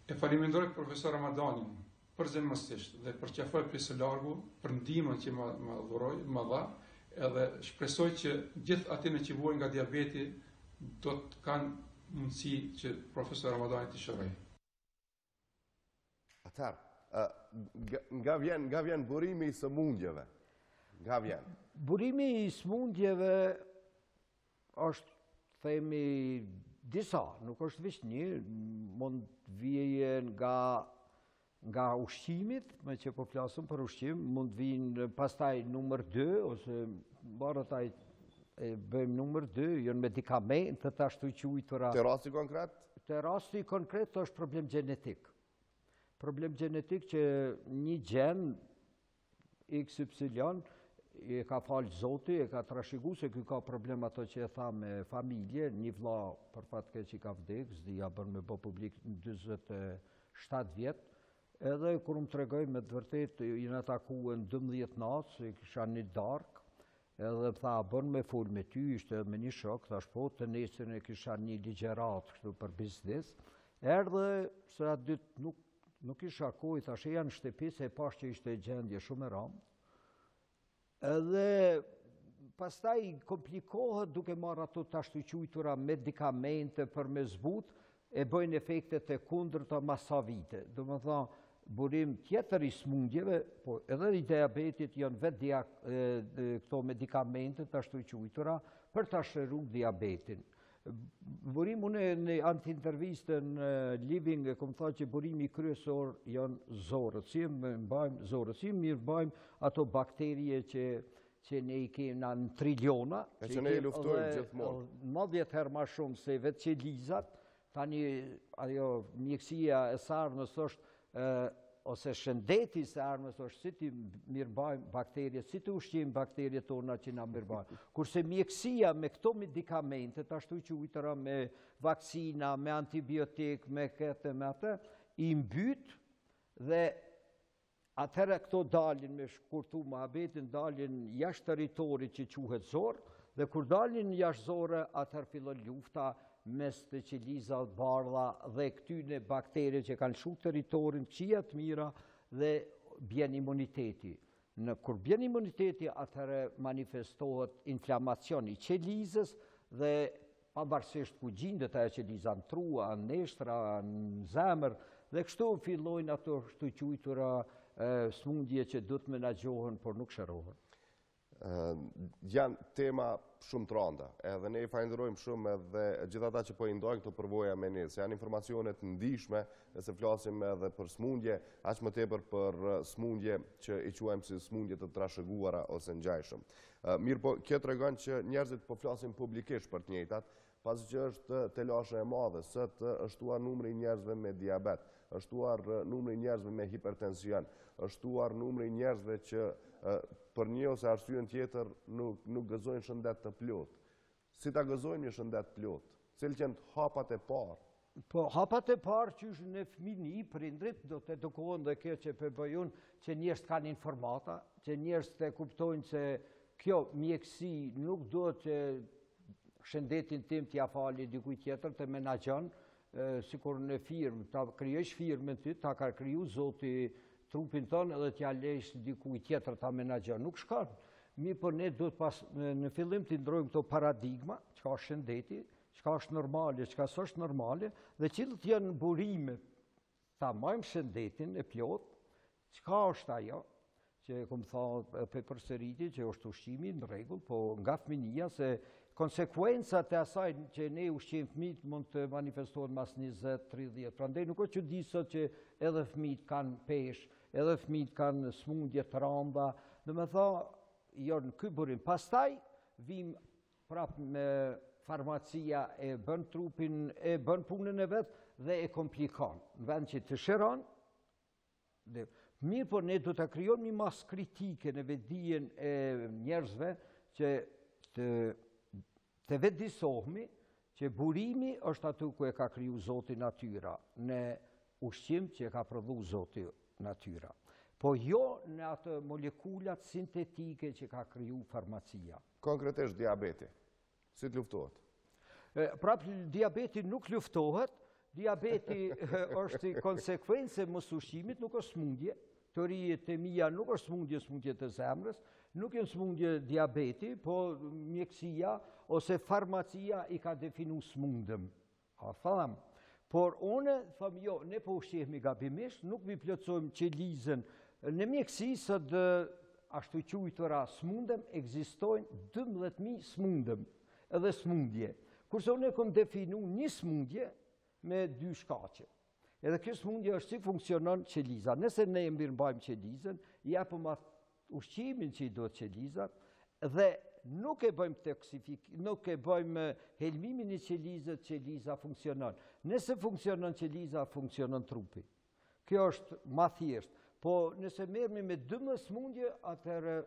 E faleminderoj profesor Ramadanin përzemërsisht dhe e përqafoj për së largu, për ndihmën që më më dhuroi, më dha, edhe shpresoj që gjithë atyne që vuajnë nga diabeti do të kanë mundësi që profesor Ramadani t'i shërojë. Atëherë, nga vjen, nga vjen burimi i sëmundjeve? Nga vjen? Burimi i sëmundjeve është, themi, disa, nuk është veç një, mund të vijë nga nga ushqimi, meqë po flasëm për ushqim, mund të vijnë pastaj numër 2, ose barabartë e bëjmë numër 2, janë medikamentet të ashtuquajtura. Te rasti konkret? Te rasti konkret është problem gjenetik. Problem gjenetik që një gjen XY e ka falë Zoti, e ka trashigu se ky ka problem ato që e tha me familje, një vlla për fat të keq i ka vdek, s'di a bën me bo publik në 27 vjet, edhe kur më tregoi me të vërtetë, jena taku në 12 natë, se kisha një darkë, Edhe tha a bën me fol me ty, ishte edhe me një shok, thashë po, të nesërmen kisha një ligjëratë kështu për biznis. Erdhi, se atë ditë nuk, nuk kisha kohë, thashë eja në shtëpi, se e pashë që ishte gjendje shumë e randë. Edhe pastaj komplikohet duke marrë ato të ashtuqujtura medikamente për me zbut, e bëjnë efekte të kundërta mas sa vite. Domethanë, burim tjetër i smundjeve, por edhe i diabetit janë vetë këto medikamente të ashtuqujtura për ta shëru diabetin. Burim unë në atë intervistë në Living e kom thanë që burimi kryesor janë zorrët, si i mbajmë zorrët, si i mirëmbajmë ato bakterie që që ne i kemi në triliona, e që ne i luftojmë gjithmonë. Ma dhjetë herë ma shumë se vetë qelizat, tani ajo mjekësia e s'ardhmes është, ose shëndeti i s'ardhmes është si t'i mirëmbajmë bakteriet, si t'i ushqejmë bakteriet tona që na mirëmbajnë. Kurse mjekësia me këto medikamente të ashtuqujtura me vaksina, me antibiotik, me këtë, me atë, i mbyt dhe Atëherë këto dalin me shkurtu muhabetin, dalin jashtë territorit që quhet zorrë, dhe kur dalin jashtë zorre, atëherë fillon lufta mes të qelizave të bardha dhe këtyne bakterieve që kanë lshu territorin, të këqija të mira dhe bjen imuniteti. Kur bjen imuniteti, atëherë manifestohet inflamacion i qelizës dhe Pavarësisht ku gjindet ajo qeliza, n'tru a n'eshtra, në zemër, dhe kështu fillojnë ato ashtuqujtura smundje që do të menaxhohen, por nuk shërohen. Janë tema shumë të randa, edhe ne i falënderojmë shumë edhe gjithë ata që po i ndajnë këto përvoja me ne, se janë informacione të ndjeshme Nëse flasim edhe për smundje, aq më tepër për smundje që i quajmë si smundje të trashëguara ose ngjajshëm. Mirëpo, kjo tregon që njerëzit po flasin publikisht për të njëjtat, pasi që është telashe e madhe, se është shtuar numri i njerëzve me diabet, është shtuar numri i njerëzve me hipertension, është shtuar numri i njerëzve që për një ose arsyen tjetër nuk gëzojnë shëndet të plotë. Si ta gëzojmë një shëndet të plotë? Cilët qenë hapat e parë? Po, hapat e parë qysh në fmini prindrit duhet të edukohen dhe kjo që po bëj unë, që njerëzit të kenë informata, që njerëzit të kuptojnë që kjo mjekësi nuk duhet shëndetin tim t'ia fali dikujt tjetër ta menaxhon, sikur në firmë, ta krijojsh firmën ty, ta ka kriju Zoti trupin tonë dhe t'ia lejsh dikujt tjetër ta menaxhojë. Nuk shkon. Mirëpo ne duhet pas në fillim t'i ndrrojmë këto paradigma, çka është shëndeti, çka është normale, çka s'është normale dhe cilët janë burime Ta majmë shëndetin e plot, çka është ajo, që e kom tha, po e përsëriti, që është ushqimi në rregull, po nga fminia, se konsekuencat e asaj që ne ushqejmë fmijt mund të manifestohen mas 20-30. Prandaj nuk është çudi sot që edhe fmijt kanë peshë, edhe fmijt kanë smundje të randa, domethanë, jo në ky burim. Pastaj, vijmë prap me farmacia e bën trupin, e bën punën e vet dhe e komplikon. Në vend që të shëron, dhe mirëpo ne du të krijojmë një masë kritike në vetëdijen e njerëzve që të, të vetëdijesohmi që burimi është aty ku e ka kriju zoti natyra në ushqim që e ka prodhu zoti natyra po jo në ato molekulat sintetike që ka kriju farmacia. Konkretisht diabeti, si të luftohet? Prap, diabeti nuk luftohet, diabeti është konsekuencë e mosushqimit, nuk është smundje, teoritë e mia nuk është smundje, smundje të zemrës, nuk është smundje diabeti, po mjekësia ose farmacia i ka definu syndrom. A thom, por unë thom jo, ne po ushqehemi gabimisht, nuk e plotësojmë qelizën në mjekësi së dë ashtu qujtura smundem, egzistojnë 12.000 syndrom edhe smundje. Kurse unë e kom definu një smundje me dy shkaqe. Edhe kjo smundje është si funksionon qeliza. Nëse ne e mirëmbajmë qelizën, i japim atë ushqimin që i duhet qelizës dhe nuk e bëjmë toksifik, nuk e bëjmë helmimin e qelizës, qeliza funksionon. Nëse funksionon qeliza, funksionon trupi. Kjo është ma thjeshtë. Po nëse merrmi me 12.000 smundje, atëherë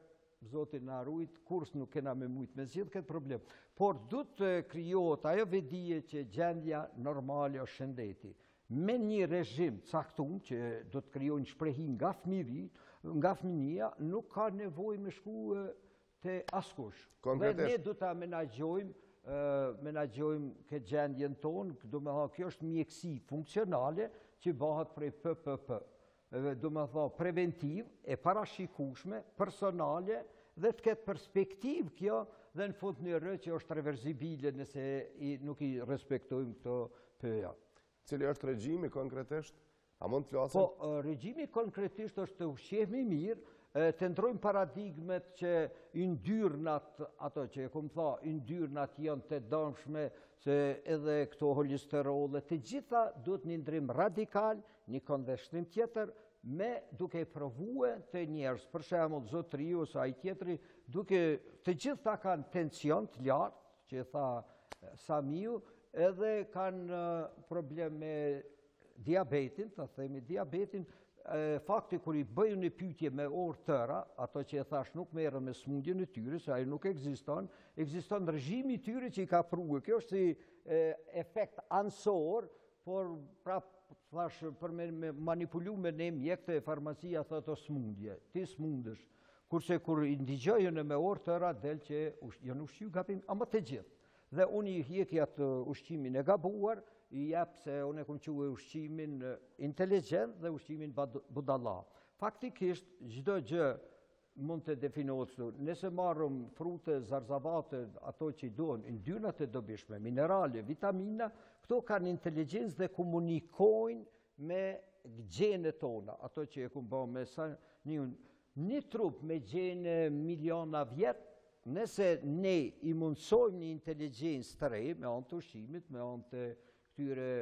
Zoti na rujt, kurrë nuk kena me mujt me zgjidh këtë problem. Por du të krijohet ajo vetëdije që gjendja normale o shëndeti. me një regjim t'caktum që do të krijojnë shprehi nga fëmi, nga fëminia, nuk ka nevojë me shku te askush. Dhe ne du ta menaxhojmë, menaxhojmë këtë gjendjen tonë, domethanë, kjo është mjekësi funksionale që bahet prej PPP. domethanë preventiv, e parashikushme, personale, dhe të ketë perspektiv kjo, dhe në fund një R që është reverzibile nëse nuk i respektojmë këto P-ja. Cili është regjimi konkretisht? A mund të flasim? Po, regjimi konkretisht është të ushqehemi mirë, të ndrrojmë paradigmet që yndyrnat, ato që e kum thanë, yndyrnat janë të dëmshme, se edhe këto holisterolet, të gjitha duhet një ndrrim radikal, Një këndvështrim tjetër me duke e provue te njerëz, për shembull, zotëriu ose ai tjetri, duke të gjithë ta kanë tension të lartë, që i tha Samiu, edhe kanë problem me diabetin, të themi diabetin, fakti kur i bëj një pytje me orë të tëra, ato që e thashë nuk merrem me smundjen e tyre, se ajo nuk ekziston, ekziston regjimi i tyre që i ka prue. Kjo është si efekt anësor, Por, pra, thashë, për me manipulu me ne mjekët e farmacia, thotë o smundje, ti smundësh, kurse kur i ndigjoj unë me orë të tëra, del që janë ushqy gabim, ama të gjithë. Dhe unë ia hjeki atë ushqimin e gabuar, i jap se unë e kum qujt ushqimin inteligjent dhe ushqimin budalla. Faktikisht, çdo gjë mund të definohet kështu. Nëse marrëm frute, zarzavate, ato që i duhen, yndyrnat e dobishme, minerale, vitamina, këto kanë inteligjencë dhe komunikojnë me gjenet tona, ato që e kum ba me sa një, një trup me gjene miliona vjet, nëse ne i mundësojmë një inteligjencë të re, me anë të ushqimit, me anë të këtyre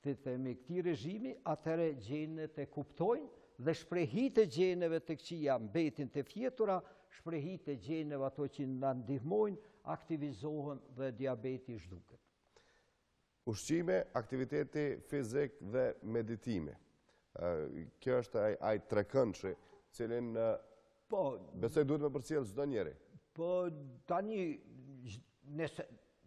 T'i themi këtij regjimi, atëherë gjenet e kuptojnë dhe shprehitë e gjeneve të këqija mbetin të fjetura, shprehitë e gjeneve ato që na ndihmojnë, aktivizohen dhe diabeti zhduket. Ushqimi, aktiviteti fizik dhe meditimi. Kjo është ai trekëndshi, cilin Po... Besoj duhet me përcjellë çdo njeri. Po, tani, nëse,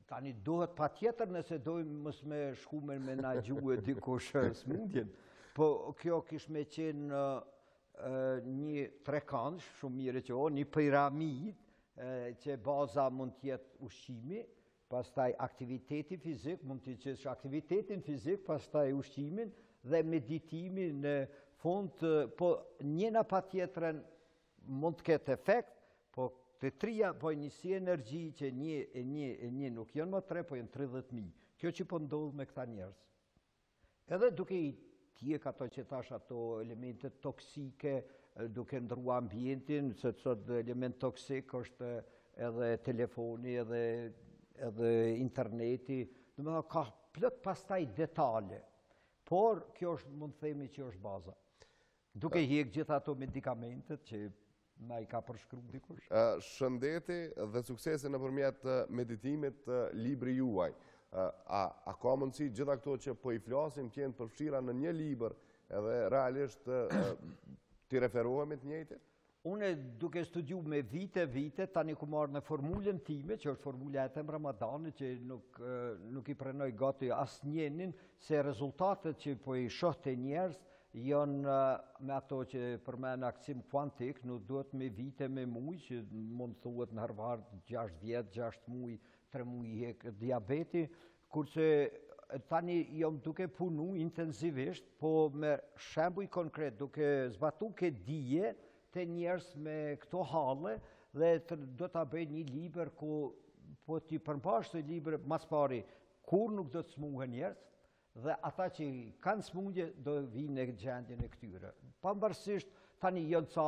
tani duhet patjetër nëse dojmë mos me shku me na gjue dikush smundjen. Po, kjo kish me qenë një trekandsh, shumë mirë që o, një piramidë, që baza mund të jetë ushqimi, Pastaj aktiviteti fizik mund ta qesësh aktivitetin fizik, pastaj ushqimin dhe meditimin në fund, po njëna pa tjetrën mund të ketë efekt, po të trija po e një sinergji që një e një e një nuk janë më tre, po janë 30.000. Kjo që po ndodh me këta njerëz. Edhe duke i hjek ato që thash ato elementet toksike, duke ndrua ambjentin, se sot element toksik është edhe telefoni edhe edhe interneti, domethënë ka plot pastaj detale, por kjo është mund të themi që është baza. Duke hjek gjitha ato medikamentet që Na i ka përshkru dikush? Shëndeti dhe suksesi nëpërmjet meditimit libri juaj. A ka mundësi gjitha këto që po i flasim t'jenë përfshira në një libër edhe realisht t'i referohemi të njëjtit? Unë duke studiu me vite, vite, tani ku marr në formulën time, që është formulja Etem Ramadanit, që nuk, nuk i pranoj gati asnjenin, se rezultatet që po i shoh te njerëz, Jon me ato që përmend kërcim kuantik, nuk duhet me vite me muj, që mund thuhet në Harvard 6 vjet, 6 muj, 3 muj i hek diabetin, kurse tani jom duke punu intensivisht, po me shembuj konkret duke zbatu ke dije te njerëz me këto halle dhe do ta bëj një libër ku po t'i përmbahesh këtij libri ma së pari kurrë nuk do të smuhen njerëz, dhe ata që kanë smundje do vinë në gjendjen e këtyre. Pavarësisht tani janë ca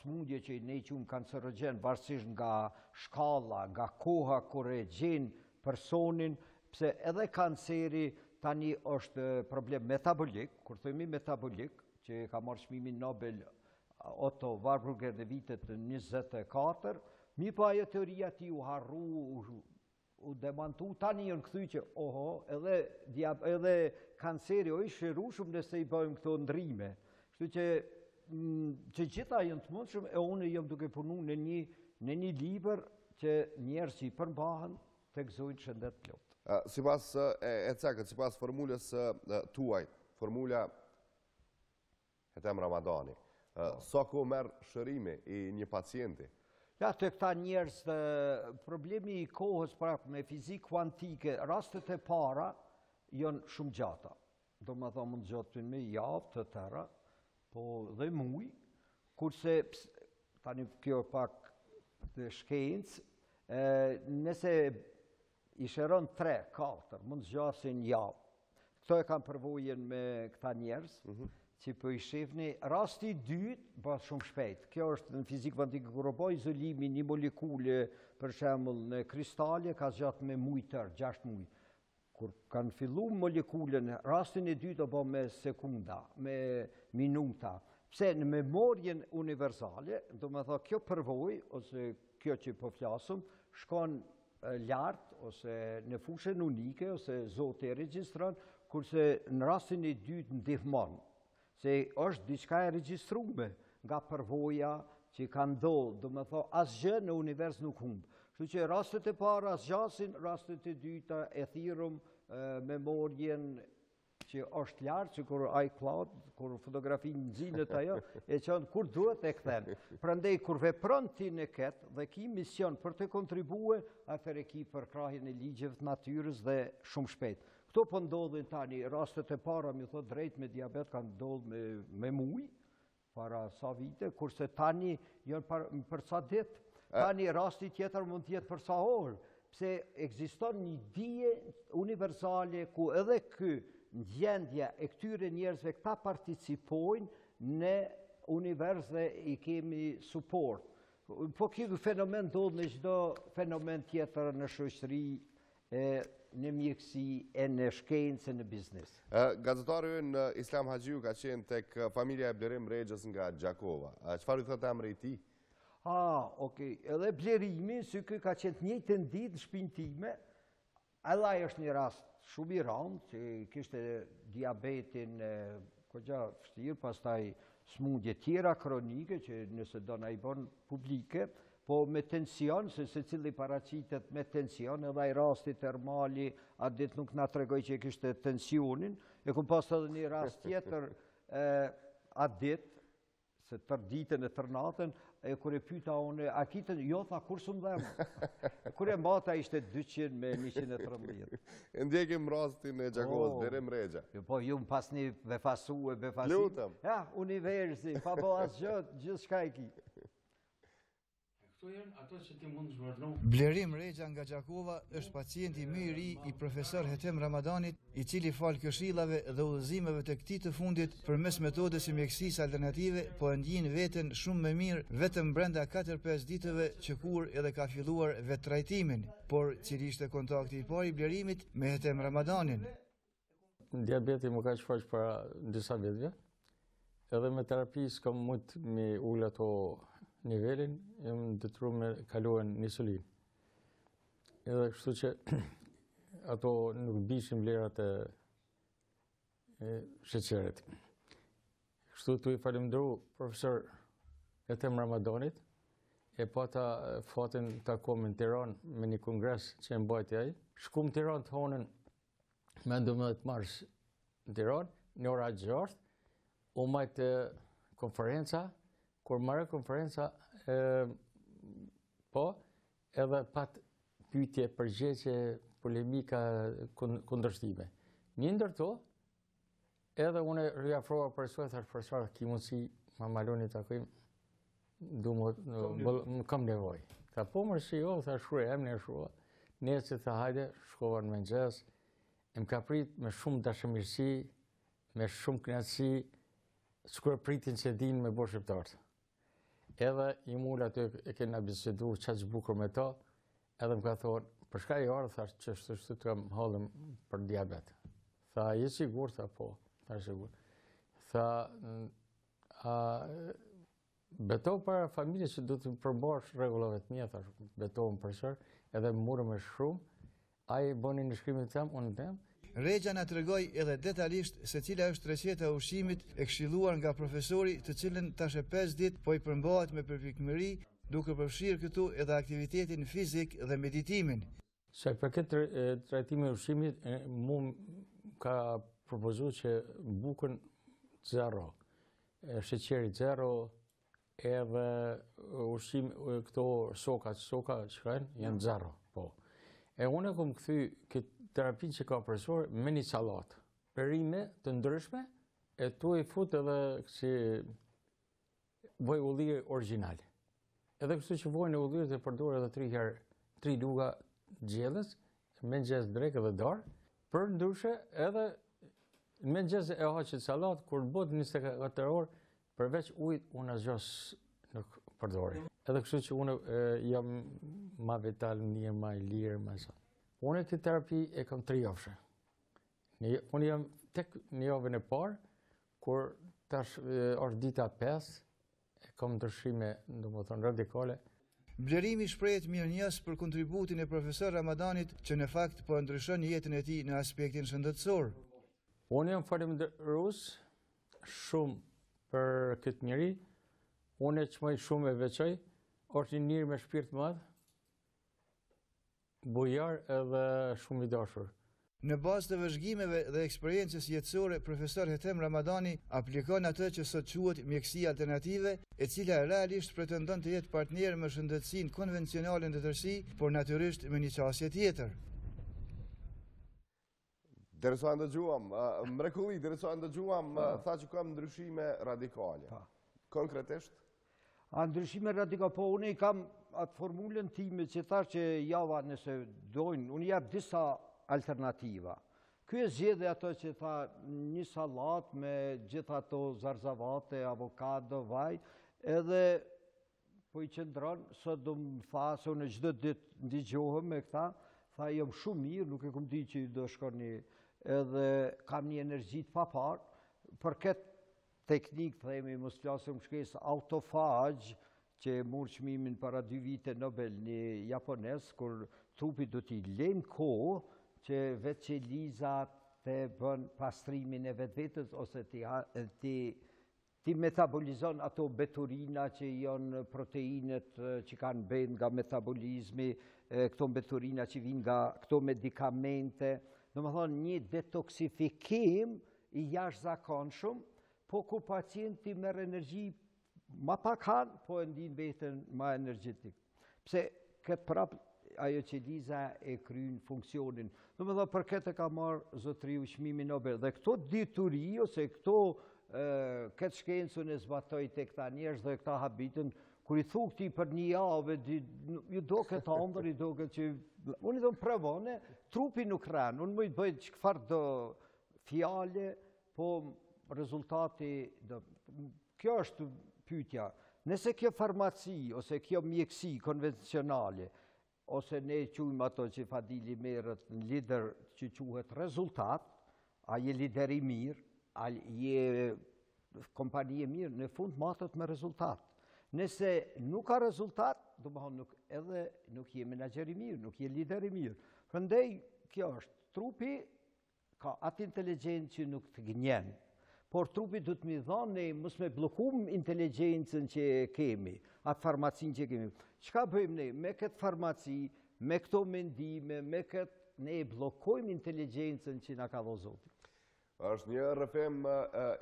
smundje që ne i quajmë kancerogjen, varësisht nga shkalla, nga koha kur e gjen personin, pse edhe kanceri tani është problem metabolik, kur themi metabolik, që ka marrë çmimin Nobel Otto Warburg në vitet 24, mirëpo po ajo teoria ti u harru, U demantu tani janë kthy që oho, edhe dia edhe kanceri o i shërueshëm nëse i bëjmë këto ndrime. Kështu që që gjitha janë të mundshëm e unë jam duke punu në një në një libër që njerëz që i përmbahen të gëzojnë shëndet plot. Sipas, e cekët, sipas formulës tuaj, formula Etem Ramadani, Sa kohë merr shërimi i një pacienti? Ja te këta njerëz problemi i kohës prapë me fizikë kuantike, rastet e para janë shumë gjata. Domethënë mund të zgjatin me javë të tëra, po dhe muaj, kurse tani kjo pak të shkencë, nëse I shëron tre, katër, mund të zgjasin javë. Këto e kam përvojën me këta njerës, mhm. që po i shifni. Rasti dytë, bëhet shumë shpejt. Kjo është në fizikë kuantike, kur u bo izolimi një molekule, për shembull, në kristale, ka zgjatë me muj tërë, gjashtë muj. Kur kanë fillu molekulën, rastin e dytë u bo me sekunda, me minuta, pse në memorien universale, domethënë kjo përvojë, ose kjo që po flasëm, shkon lart ose në fushën unike ose zoti e regjistron, kurse në rastin e dytë ndihmon, se është diçka e regjistrume nga përvoja që ka ndodhë, do me thon, asgjë në univers nuk humb. Kështu që rastet e para zgjasin, rastet e dyta e thirum, memorjen, që është lart, sikur iCloud, kur fotografia nxihet ajo, e çon kur duhet e kthen. Prandaj, kur vepron ti në këtë dhe ki mision për të kontribue, atëherë e ki përkrahjen e ligjeve të natyrës dhe shumë shpejt këto po ndodhin tani, rastet e para, me thon t'drejtën me diabet, kanë ndodh me muj, Para sa vite, kurse tani janë për, për sa ditë. Tani rasti tjetër mund të jetë për sa orë, pse ekziston një dije univerzale ku edhe ky, gjendja e këtyre njerëzve këta participojnë në univers dhe i kemi suport. Po kjo fenomen ndodh në çdo fenomen tjetër në shoqëri E në mjekësi, e në shkencë, e në biznes. Gazetari ynë Islam Haxhiu ka qenë tek familja e Blerim Rexhës nga Gjakova. Çfarë ju thotë emri i tij? A, oke, edhe Blerimi, se ky ka qenë të njëjtën ditë në shpinë time, edhe ai është një rast shumë i randë, që kishte diabetin kogja vështirë, pastaj smundje tjera kronike, që nëse don ai i bon publike, Po me tension, se secili paraqitet me tension, edhe rasti te Ermali, atë ditë nuk na tregoi që e kishte tensionin, e kem pas edhe një rast tjetër atë ditë, se tërë ditën e tërë natën, e kur e pyta unë, a ki tension, jo, tha, kurrë s'më dhemb. Kur e mata ishte 200 me 113. E ndjekim rastin e Gjakovës, oh. Blerim Rexha. Jo, po, ju më pas m'keni befasu e befasu. Ju lutem. Ja, universi, pa bo asgjë, gjithçka e ki. Blerim Rexha nga Gjakova është pacienti më i ri i Profesor Hetem Ramadanit, i cili falë këshillave dhe udhëzimeve të këtij të fundit përmes metodës së mjekësisë alternative po e ndien veten shumë më mirë vetëm brenda katër-pesë ditëve që kur edhe ka filluar vetëtrajtimin. Por, cili ishte kontakti i parë i Blerimit me Hetem Ramadanin? Diabeti m'u ka shfaq para disa viteve, edhe me terapi s'kam mujt me ul atë nivelin, jam detyru me kalu në insulinë. Edhe kështu që ato nuk bishin vlerat e sheqerit. Kështu tu iu falënderu profesor Hetem Ramadanit, e pata fatin ta takoj në Tiranë me një kongres që e mbajti ai. Shkum Tiranë të honën me 12 mars në Tiranë, në ora gjashtë, u majt konferenca, kur maroi konferenca, po, edhe pat pytje, përgjigje, polemika, kundërshtime. Një ndër to, Edhe unë iu afrova profesorit, thashë profesor, ki mundësi, me m'lon takim, du më, më kam nevoj. Tha po mor si jo, tha shkruje emnin e shkrova, nesër tha hajde, shkova në mëngjes, e më ka prit me shumë dashamirësi, me shumë knaqësi, sikur pritjen që din me bo shqiptarët. Edhe jem ul aty e kena bisedu qaq bukur me to, edhe më ka thonë, për shka ke ardhë, thashë qështu qështu e kam hallin për diabet. Tha, je i sigurt, thashë, po, thashë, i sigurt. Tha, a, betohu para familjes që do t'u përmbahesh rregullave të mija, thashë, betohem përsëri, edhe më mur me shumë, Ai bëni ndëshkrimin tim, unë them. Rexha na tregoi edhe detajisht se cila është receta e ushqimit e këshilluar nga profesori, të cilën tash e pesë ditë po i përmbahet me përpikmëri, duke përfshirë këtu edhe aktivitetin fizik dhe meditimin. Sa i përket trajtimit të ushqimit, mu m'ka propozu që bukën zero, sheqeri zero, Edhe ushqim këto soka, soka që kanë, janë zero, po. E unë e kom kthy këtë terapin që ka profesori me një sallatë, perime të ndryshme, e tu i fut edhe kësi voj ullini origjinal. Edhe kështu që vojin e ullinit e përdori edhe tri herë, tri luga gjelle, mëngjes drekë dhe darkë, përndryshe edhe në mëngjes e ha qët sallatë, kur bohet 24 orë, Përveç ujit, unë asgjë nuk përdori. Edhe kështu që unë jam ma vital, jam ma i lirë, ma i sa. Unë këtë terapi e kam tri javëshe. Unë jam tek në javën e parë, kur tash është dita 5, e kam ndryshime, do me thonë, radikale. Blerimi shpreh mirënjohje për kontributin e profesor Ramadanit që në fakt po ndryshon jetën e tij në aspektin shëndetësor. Unë jam falënderues, shumë për këtë njeri, unë e çmoj shumë e veçoj, është një njeri me shpirt madhë, bujar edhe shumë i dashur. Në bazë të vëzhgimeve dhe eksperiencës jetësore, profesor Hetem Ramadani aplikon atë që sot quhet mjekësi alternative, e cila realisht pretendon të jetë partner me shëndetësinë konvencionale në tërësi, por natyrisht me një qasje tjetër. Derisa ndëgjuam, mrekulli, derisa ndëgjuam, tha që kam ndryshime radikale. Konkretisht? A ndryshime radikale, po unë i kam atë formulën time që thashë që ja nëse dojnë, unë i jap disa alternativa. Ky e zgjedhi ato që tha një salat me gjitha ato zarzavate, avokado, vaj, edhe Po i qëndron, sot domethënë, se unë çdo ditë ndëgjohem me këta, tha, jam shumë mirë, nuk e kam ditë që do shkojë, edhe kam një energji të paparë, për këtë teknikë, të themi, mos flasim shkencë, autofagji, që e mur çmimin para dy vite Nobel një japonez, kur trupit do t'i lejmë kohë, që vetë qeliza të bën pastrimin e vetvetes, ose t'i T'i metabolizon ato beturina që janë proteinat që kanë mbet nga metabolizmi, këto mbeturina që vijnë nga këto medikamente, domethënë një detoksifikim i jashtëzakonshëm, po kur pacienti merr energji ma pak hanë, po e ndin veten ma energjetik. Pse ka prapë ajo qeliza e kryen funksionin. Domethënë për këtë e ka marrë zotëriu çmimin Nobel. Dhe këto dituri, ose këto këtë shkencë unë e zbatoj te këta njerëz dhe këta habiten, kur i thu ti për një javë, ju doket andërr, ju doket që... Unë i thom provone, trupi nuk rren, unë muj të bëj çfarëdo fjale, po rezultati do... Kjo është pyetja, nëse kjo farmaci ose kjo mjekësi konvencionale, ose ne e quajmë ato që Fadili merret në lider që quhet rezultat, a je lider i mirë, a je kompani e mirë, në fund matet me rezultat. Nëse nuk ka rezultat, domethënë edhe nuk je menaxher i mirë, nuk je lider i mirë. Prandaj, kjo është trupi, Ka atë inteligjencë që nuk të gënjen. Por trupi duhet me i dhanë ne mos me bllokum inteligjencën që kemi, atë farmacinë që kemi. Çka bëjmë ne? Me këtë farmaci, me këto mendime, me këtë ne e bllokojmë inteligjencën që na ka dhanë Zoti. Është një rrëfim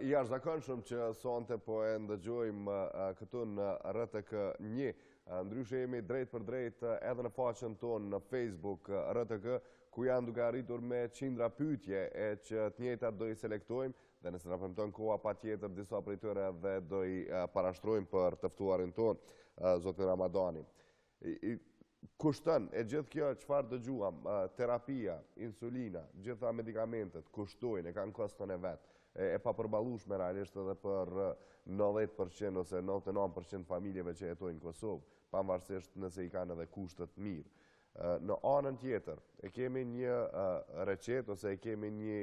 i jashtëzakonshëm që sonte po e ndëgjojmë këtu në RTK një. Ndryshe jemi drejtpërdrejt edhe në faqën tonë në Facebook RTK, ku janë duke arritur me qindra pyetje e që të njëjtat do i selektojmë dhe nëse na premton koha patjetër disa prej tyre dhe do i parashtrojmë për të ftuarin tonë, zotin Ramadani. Kushton, e gjithë kjo çfarë dëgjuam, terapia, insulina, gjitha medikamentet, kushtojnë, e kanë koston e vet, e papërballueshme realisht edhe për 90% ose 99% familjeve që jetojnë në Kosovë, pavarësisht nëse i kanë edhe kushtet mirë. Në anën tjetër, e kemi një recetë ose e kemi një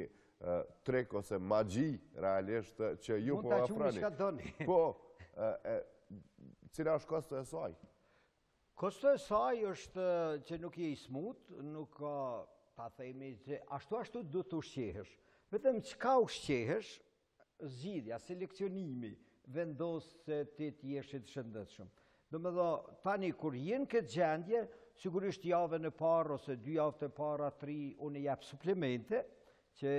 trik ose magji realisht që ju po afroni. Mund ta quani çka doni. Po cila është kosto e saj? Kosto e saj është që nuk je i smut, nuk ka, të themi, që ashtu ashtu duhet të ushqehesh. Vetëm çka ushqehesh, Zgjidhja, seleksionimi vendos se ti të jesh i shëndetshëm. Domethënë, tani kur je në këtë gjendje, sigurisht javën e parë ose dy javët e para, tri, unë jap suplemente që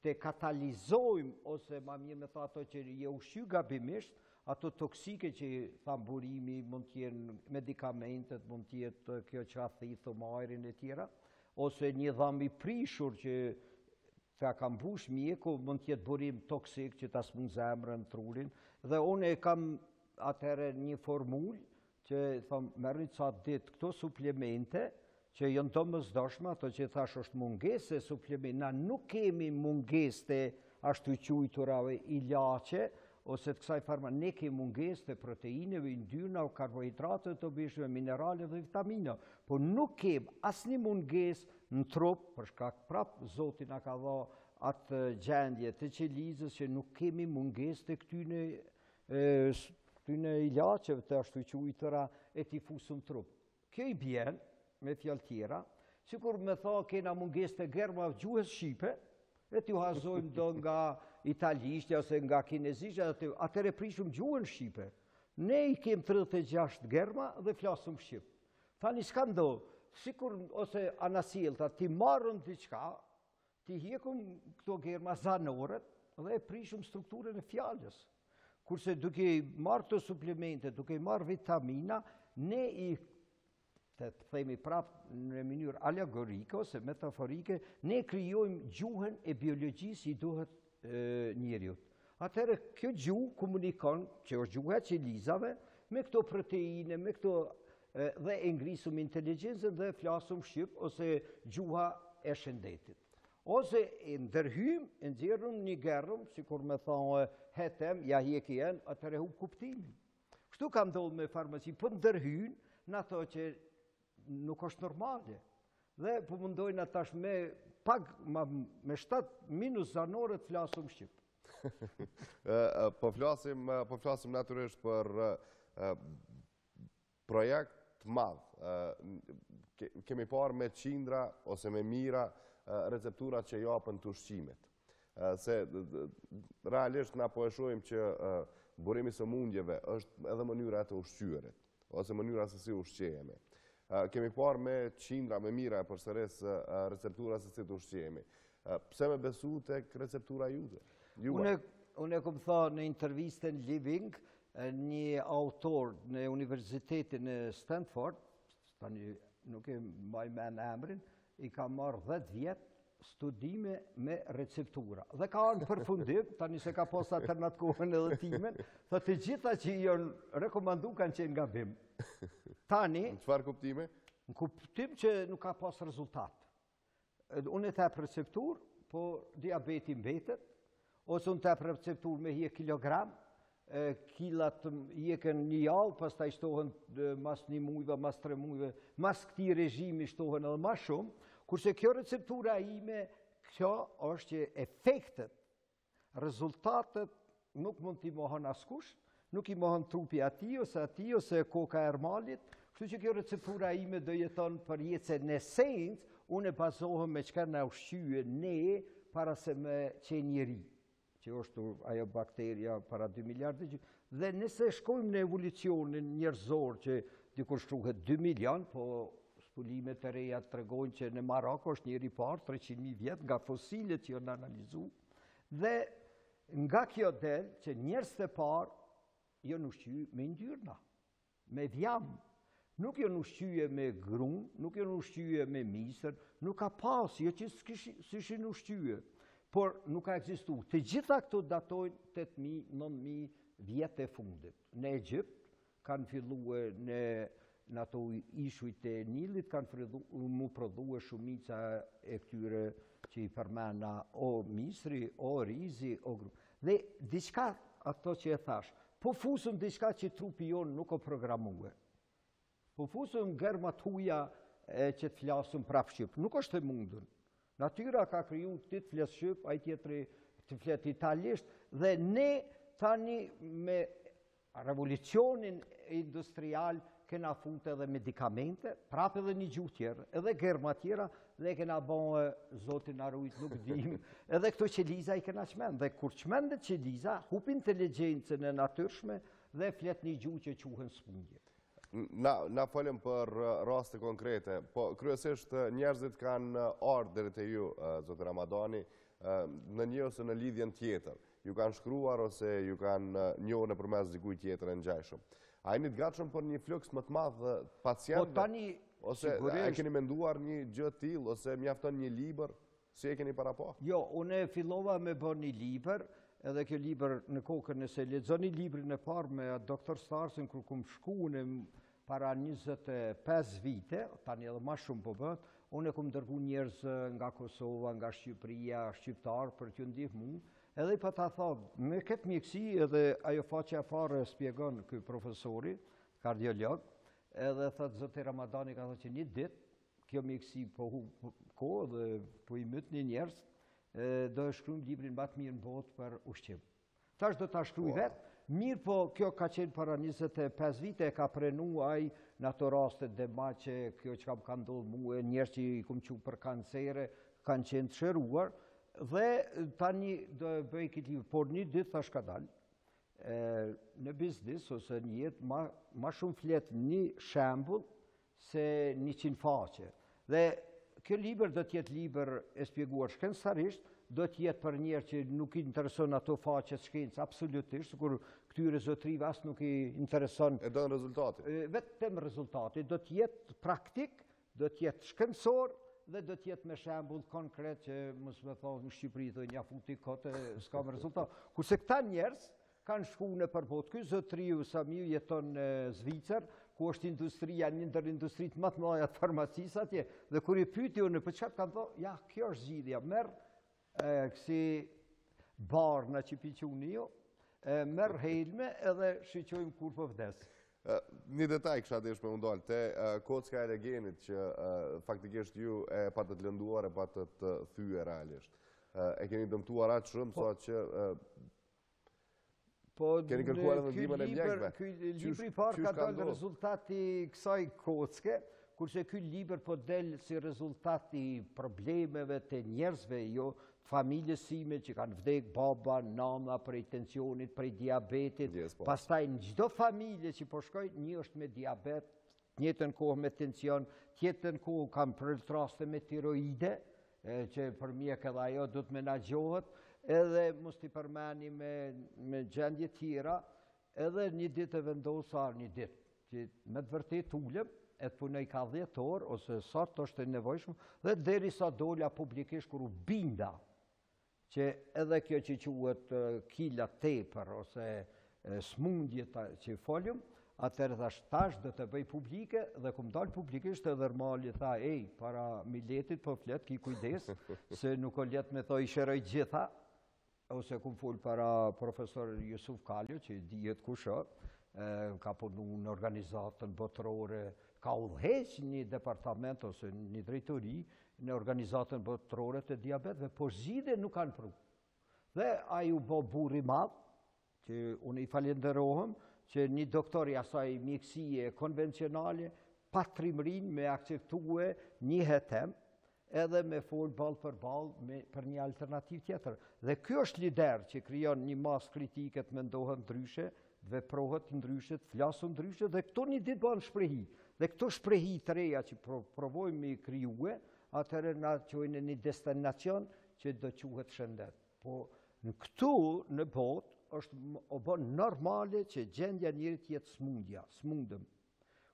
ta katalizojmë ose ma mirë me tha ato që je ushqy gabimisht, ato toksike që thamë burimi, mund të jenë medikamentet, mund të jetë kjo që e thithim ajrin e tjera, ose një dhamb i prishur që Ta ka mbush mjeku mund të jetë burim toksik që ta smund zemrën, trurin dhe unë e kam atëherë një formulë që thom merrni ca ditë këto suplemente që janë të domosdoshme ato që thashë është mungesë e suplemente na nuk kemi mungesë të ashtuquajturave ilaçe ose të kësaj farma ne kemi mungesë të proteineve, yndyrnave, karbohidrateve të dobishme, mineraleve dhe vitamina, po nuk kemi asni mungesë në trup, për shkak prap Zoti na e ka dha atë gjendje të qelizës që nuk kemi mungesë të këtyne këtyne ilaçeve të ashtuquajtura e t'i fusim n'trup. Kjo i bjen me fjalë tjera, sikur me tha kena mungesë të germa gjuhës shqipe, e t'i huazojmë do nga italishtja ose nga kinezishtja, atëherë e prishim gjuhën shqipe. Ne i kem 36 germa dhe flasim shqip. Tani çka ndodh, sikur ose anasjelltas, t'i marrim diçka, t'i hjekim këto germa zanoret dhe e prishim strukturën e fjalës. Kurse duke i marrë këto suplemente, duke i marrë vitamina, ne i të themi prapë në mënyrë alegorike ose metaforike, ne krijojmë gjuhën e biologjisë që i duhet njeriut. Atëherë kjo gjuhë komunikon, që është gjuha e qelizave, me këto proteine, me këto dhe e ngrisim inteligjencën dhe flasim shqip ose gjuha e shëndetit. Ose e ndërhyjmë, e nxjerrim një germë, sikur me thanë, hetem, ia hjekim e-në, atëherë hup kuptimin. Kështu ka ndodhë me farmaci, për po ndërhyn në ato që Nuk është normale. Dhe po mundohna tash me pak, me 7 minus zanore të flasim shqip. Po flasim, po flasim natyrisht për projekt të madh. Kemi parë me qindra ose me mijëra receptura që japën të ushqimit. Se realisht na po e shohim që burimi i sëmundjeve është edhe mënyra e të ushqyërit. ose mënyra se si ushqehemi. Kemi parë me qindra, me mija e përsëris receptura se si të ushqehemi. Pse me besu te receptura jote? Unë e kom thanë në intervisten Living, një autor në Universitetin e Stanford, tani nuk e maj men emrin, i ka marrë 10 vjet studime me receptura. Dhe ka ardhë në përfundim, tani s'e ka pasë atëherë n'atë kohë edhe timen, tha të gjitha që janë rekomandu kanë qenë gabim. Tani... Në çfarë kuptimi? Në kuptim që nuk ka pasë rezultat. Unë e jep recepturë, po diabeti mbetet, Ose un t'jep recepturë me hjek kilogram, kilat hjeken një javë, pastaj shtohen mas një muji, mas tre mujve, mas këtij regjimi shtohen edhe ma shumë, kurse kjo receptura ime, kjo është që efektet, rezultatet nuk mund t'i mohon askush, Nuk i mohon trupi atij, ose atij, ose koka e Ermalit, kështu që kjo receptura ime do jeton përjetë se në esencë, unë bazohem me çka na ushqye ne, para se me qenë njeri, që është ajo bakteria para 2 miliardë vjet. Dhe nëse shkojmë në evolucionin njerëzor që dikur shkruhet 2 milion, po zbulimet e reja tregojnë që në Marok është njeri i parë, 300.000 vjet nga fosilet që janë analizu, dhe Nga kjo del që njerëzit e parë jon ushqye me ndyrna, me dhjamë, nuk jon ushqye me grunë, nuk jon ushqye me misër, nuk ka pasë, jo që s'ishin ushqye, por nuk ka ekzistu. Të gjitha këto datojnë 8.000, 9.000 vjetët e fundit. Në Egjipt, kanë fillue në ato ishujt e Nilit kanë fillue m'u prodhue shumica e këtyre që i përmena o misri, o rizi, o gru. Dhe diçka ato që e thash, po fusëm diçka që trupi jonë nuk o programue. Po fusëm germa t'huja që të flasëm prapë shqip. Nuk është e mundun. Natyra ka kriju ti të flasësh shqip, ai tjetri të flet italisht dhe ne tani me revolucionin industrial kena fut edhe medikamente, prap edhe një gjuhë tjerë, edhe germa tjera, dhe e kena bënë Zoti na rujt nuk dim, edhe këto qeliza i kena çmend, dhe kur çmendet qeliza, hup inteligjencën e natyrshme dhe flet një gjuhë që quhen sëmundjet. Na folëm për raste konkrete, po kryesisht njerëzit kanë ardhë drejt te ju, zoti Ramadani, në një ose në lidhje tjetër. Ju kanë shkruar ose ju kanë njohur nëpërmes dikujt tjetër e ngjashëm. A jeni të gatshëm për një fluks më të madhë pacientëve? Po tani, sigurisht... Ose e keni menduar një gjë të tillë, ose mjafton një libër? Si e keni para pa? Jo, unë e fillova me bo një libër, edhe kjo libër në kokën nëse lexoni librin e parë me doktor Starsin, kur kum shkun para 25 vite, tani edhe ma shumë po bëhet, unë kum dërgu njerëz nga Kosova, nga Shqipëria, shqiptarë, për t'ju ndihmu, edhe i pata thanë, me këtë mjekësi edhe ajo faqja e parë e spjegon ky profesori, kardiolog, edhe thotë zoti Ramadani ka thanë që një ditë, Kjo mjekësi po, kohë dhe po i myt njerëz, do e shkrujë librin ma të mirë në botë për ushqim. Tash do ta shkruj vetë, mirëpo kjo ka qenë para 25 vite, e ka pranu ai në ato raste, domethënë që kjo që kam ka ndodhë mu e njerëz që i kum çu për kancere, kanë qenë të shëruar, dhe tani do e bëj këtë libër, por një ditë thash ka dalë, në biznis ose një jetë ma shumë flet një shembul, se njëqind faqe. Dhe kjo libër do të jetë libër e spjeguar shkencërisht, do të jetë për njerëz që nuk i intereson ato faqe shkencë, absolutisht, sikur këtyre zotnive as nuk i intereson. E donë rezultatin? Vetëm rezultati, do të jetë praktik, do të jetë shkencor, dhe do të jetë me shembull konkret që mos më thonë në Shqipëri thojnë ia futi kot e s'ka me rezultat. Kurse këta njerëz Kanë shku nëpër botë. Ky zotëriu Samiu jeton në Zvicër, ku është industria, një ndër industritë më të mëdha të farmacisë atje. Dhe kur i pyeti ju në për çka të kanë thonë, ja, kjo është zgjidhja. Merr kësi barna që pini ju, merr helme edhe shiqojmë kur po vdes. Një detaj kisha dëshirë me u ndalë, te kocka e legenit që faktikisht ju e patët të lënduar e patët të thyer realisht. E keni dëmtuar aq shumë, po. saqë Po, keni kërkuar edhe ndihmën e mjekëve. Ky libri i parë ka dalë rezultat i kësaj kocke, kurse ky libër po del si rezultat i problemeve të njerëzve, jo të familjes sime që kanë vdek baba, nëna prej tensionit, prej diabetit. Po. Pastaj në çdo familje që po shkoj, një është me diabet, Të njëjtën kohë me tension, të tjetrën kohë kam plot raste me tiroide, që për mjek edhe ajo duhet të menaxhohet, edhe mos t'i përmendim gjendje tjera, edhe një ditë e vendosa, një ditë, që me të vërtetë t'ulëm, e të punoj ka dhjetë orë, ose sa është e nevojshme, dhe derisa dola publikisht kur u binda, Që edhe kjo që quhet kilat tepër ose smundjet që folëm, atëherë thash tash do ta bëj publike dhe kum dal publikisht edhe Ermali tha ej para miletit po flet ki kujdes se nuk o let me thonë i shëroj gjitha ose kum fol para profesor Isuf Kalo që dihet kush o ka punu në organizatën botërore, ka udhëheq një departament ose një drejtori në organizatën botërore të diabetit, por zgjidhje nuk kanë pru. Dhe ai u bo burrë i madh, që unë i falenderohëm, që një doktor i asaj mjekësie konvencionale, pat trimërinë me akceptue një hetem, edhe me fol ballë për ballë për një alternativë tjetër. Dhe ky është lider që krijon një masë kritike të mendohet dryshe, veprohet ndryshe, të flasin ndryshe, dhe këto një ditë banë shprehi. Dhe këto shprehi të reja që provojmë me kriju, atëherë na çojnë në një destinacion që do quhet shëndet. Po këtu, në botë, është o banë normale që gjendja e njerit të jetë smundja, smundëm,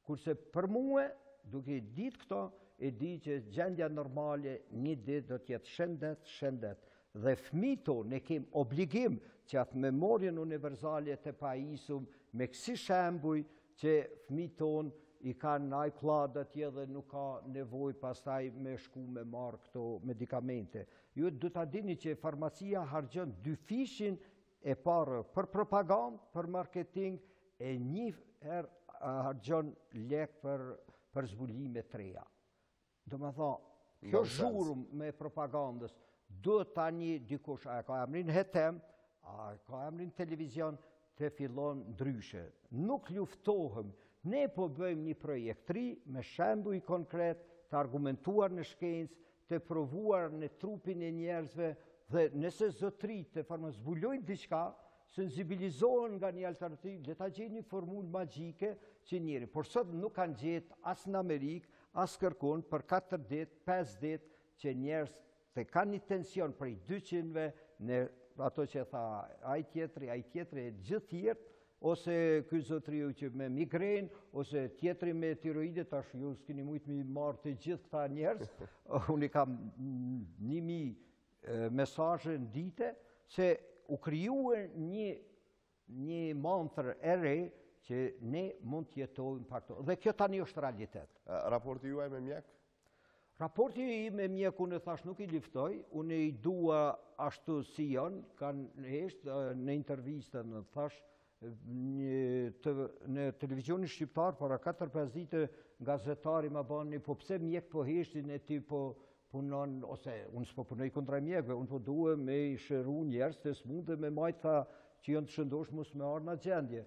Kurse për mua, duke i ditë këto, e di që gjendja normale një ditë do të jetë shendet, shendet. Dhe fëmijët tonë e kem obligim që atë memorien universale ta pajisim me kësi shembuj që fëmijët tonë i kanë në iCloud atje dhe nuk ka nevojë pastaj me shku me marrë këto medikamente. Ju du ta dini që farmacia harxhon dyfishin e parave për propagandë, për marketing, e një herë harxhon lek për, për zbulime të reja. Domethënë, kjo zhurmë e propagandës, duhet tani dikush, a e ka emrin hetem, a e ka emrin televizion, të fillon ndryshe. Nuk luftohëm, ne po bëjmë një projekt të ri me shembuj konkretë, të argumentuar në shkencë, të provuar në trupin e njerëzve dhe nëse zotërit të farma zbulojnë diçka, sensibilizohen nga një alternativë, le ta gjejnë një formulë magjike që njeriu. Por sot nuk kanë gjetë as në Amerikë, as kërkun për 4 ditë, 5 ditë që njerëzit e kanë një tension prej 200-ve në ato që tha ai tjetri, ai tjetri e gjithë tjerët, Ose ky zotëriu që me migrenë, ose tjetri me tiroide, tash ju s'kini mujtë me i marrë të gjithë këta njerëz, unë i kam njëmijë mesazhe në ditë, se u krijue një një mantër e re që ne mund të jetojmë pa këto... Dhe kjo tani është realitet. Raporti juaj me mjekët? Raporti im me mjekët unë e thashë nuk i luftoj, unë i dua ashtu si janë, kanë heshtë në intervistën e thashë në televizionin shqiptar para 4-5 dite gazetari ma bani, po pse mjekët po heshtin e ti po punon, ose unë s'po punoj kundra mjekve, unë po due me i shëru njerëzit e smundë dhe me majtë ata që janë të shëndosh mos me ra n'atë gjendje.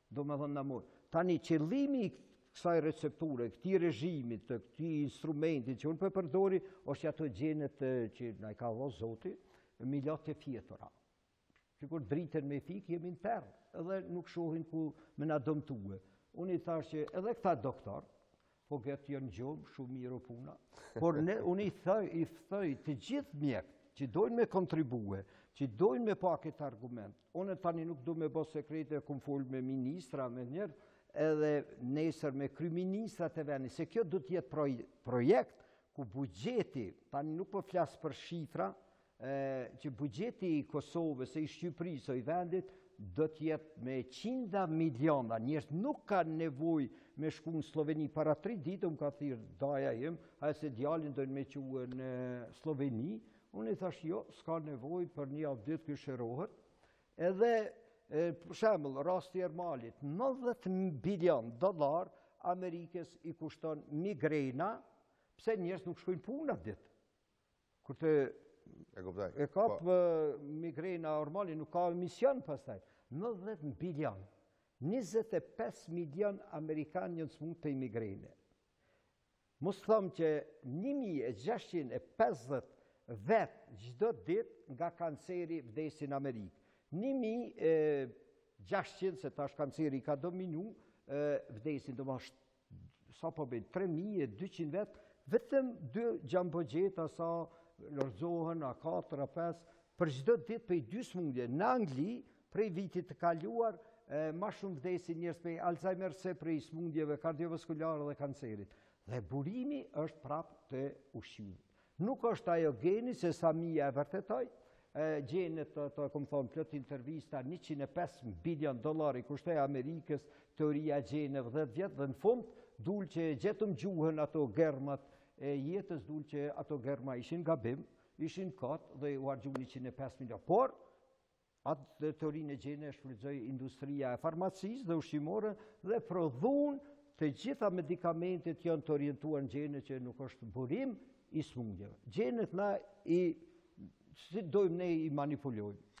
Domethënë në mur. Tani qëllimi i kësaj recepture, këtij regjimit, të këtij instrumentit që unë po e përdor, është që ato gjenet që na i ka dhënë Zoti, me i lanë të fjetura. Sikur dritën me fik jemi në terr, edhe nuk shohim ku me na dëmtue. Unë i thashë që edhe këta doktorë, po gati janë gjumë, shumë mirë puna. Por ne, unë i ftoj, i ftoj të gjithë mjekët, që dojnë me kontribue, që dojnë me pa këtë argument. Unë tani nuk du me bo sekrete, e kum folë me ministra, me njërë, edhe nesër me kryeministrat e vendit, se kjo duhet të jetë projekt, ku buxheti, tani nuk po flas për shifra, që buxheti i Kosovës e i Shqipërisë a i vendit do të jetë me qinda miliona njerëz nuk kanë nevojë me shku në Sloveni para 3 ditëve më ka thirrë daja im a e se djalin don me çue në Sloveni unë i thashë jo s'ka nevojë për një javë dy ky shërohet edhe për shembull rasti i Ermalit 90 bilion dollarë Amerikës i kushton migrena pse njerëz nuk shkojnë punë atë ditë Kur të e kap migrena normal, nuk ka emision pastaj. 90 bilion, 25 milion Amerikanë janë smut prej migrene. Mos të thom që 1650 vetë çdo ditë nga kanceri vdesin Amerikë. 1600, se tash kanceri ka dominu, vdesin, domethënë sa po bëjnë, 3.200 vetë, vetëm dy xhambo-xheta sa me u rrxohen, a 4, a 5, për çdo ditë prej dy smundje. Në Angli, prej vitit të kaluar, ma shumë vdesin njerëz prej Alzheimer se prej smundjeve kardiovaskulare dhe kancerit. Dhe burimi është prapë te ushqimi. Nuk është ajo geni se sa mija e vërtetoj, gjenet të kom thonë plot intervista, 105 bilion dollarë i kushtoi Amerikës, teoria e gjeneve 10 vjet dhe në fund, dul që gjetëm gjuhën ato germat e jetës, dul që ato germa ishin gabim, ishin kot dhe u harxhu 105 milion. Por, Atë teorinë e gjeneve e shfrytëzoi industria e farmacisë dhe ushqimore dhe prodhun të gjitha medikamentet janë të orientuara në gjene që nuk është burim i smundjeve. Gjenet na i, si dojmë ne i manipulojmë.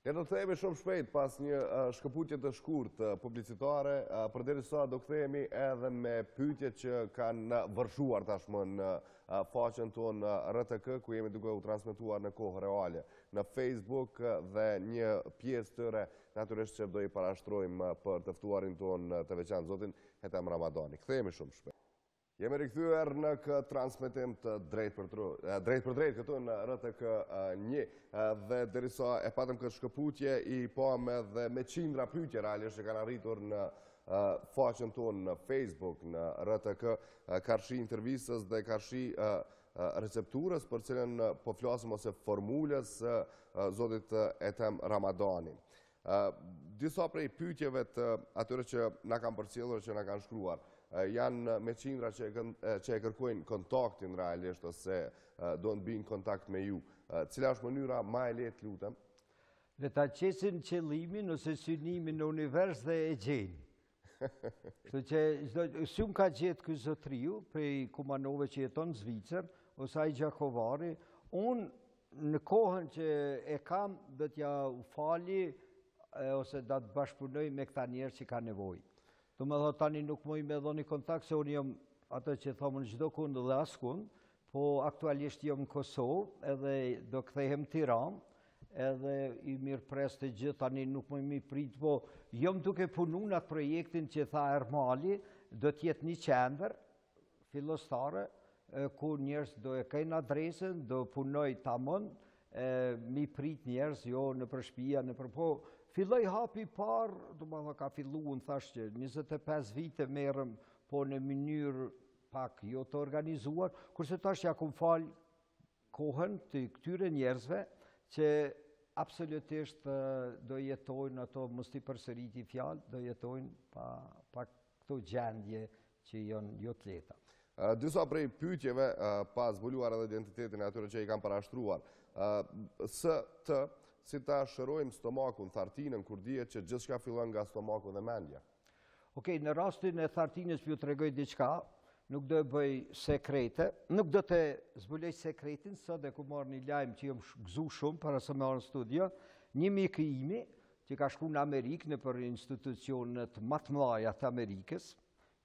Ne do kthehemi shumë shpejt pas një shkëputjeje të shkurtër publicitare, përderisa do kthehemi edhe me pyetje që kanë vërshuar tashmë në faqen tonë RTK, ku jemi duke u transmetuar në kohë reale. në Facebook dhe një pjesë të tyre natyrisht që do i parashtrojmë për të ftuarin tonë të veçantë zotin Hetem Ramadani. Kthehemi shumë shpejt. Jemi rikthyer në këtë transmetim të drejtpërdrejtë këtu në RTK një dhe derisa e patëm këtë shkëputje i pamë edhe me qindra pyetje realisht që kanë arritur në faqen tonë në Facebook në RTK karshi intervistës dhe karshi recepturës për cilën po flasim ose formulës së zotit Etem Ramadani. Disa prej pytjeve të atyre që na kanë përcjellur që na kanë shkruar, janë me qindra që e kërkojnë kontaktin realisht ose duan bijnë kontakt me ju. Cila është mënyra ma e lehtë lutem? Dhe ta qesin qëllimin ose synimin në univers dhe e gjejnë. Kështu që si um ka gjet ky zotëriu, prej Kumanove që jeton në Zvicër, ose ai gjakovari, unë në kohën që e kam, do t'jau fali, ose do të bashkëpunoj me këta njerë që ka nevojë. Domethënë tani nuk muj me dhon një kontakt, se unë jam ato që thamë në çdokund dhe askund, Po aktualisht jom në Kosovë, edhe do kthehem në Tiranë, edhe i mirëpres të gjithë, tani nuk muj m'i prit, po jom duke punu në atë projektin që tha Ermali, do t'jetë një qendër fillestare, ku njerëz do e kejnë adresën, do punoj tamon, m'i prit njerëz, jo nëpër shpia, nëpër po, filloj hapi i parë, domethënë ka fillu, thashë që 25 vite merrem, po në mënyrë pak jo të organizuar, kurse tash ja kom fal kohën këtyre njerëzve që absolutisht do jetojnë ato mos t'i përsëriti fjalë, do jetojnë pa pa këto gjendje që jonë jo të lehta. Disa prej pytjeve pa zbuluar edhe identitetin e atyre që i kanë parashtruar. Si të, si ta shërojmë stomakun, thartinën, kur dihet që gjithçka fillon nga stomaku dhe mendja? Okej, në rastin e thartinës po ju tregoj diçka, nuk do e bëj sekrete, nuk do ta zbuloj sekretin, sot e kom marrë një lajm që jom gëzu shumë, para se me ardh në studio, një mik i imi, që ka shku në Amerikë, nëpër institucionet ma t'mdhaja të Amerikës,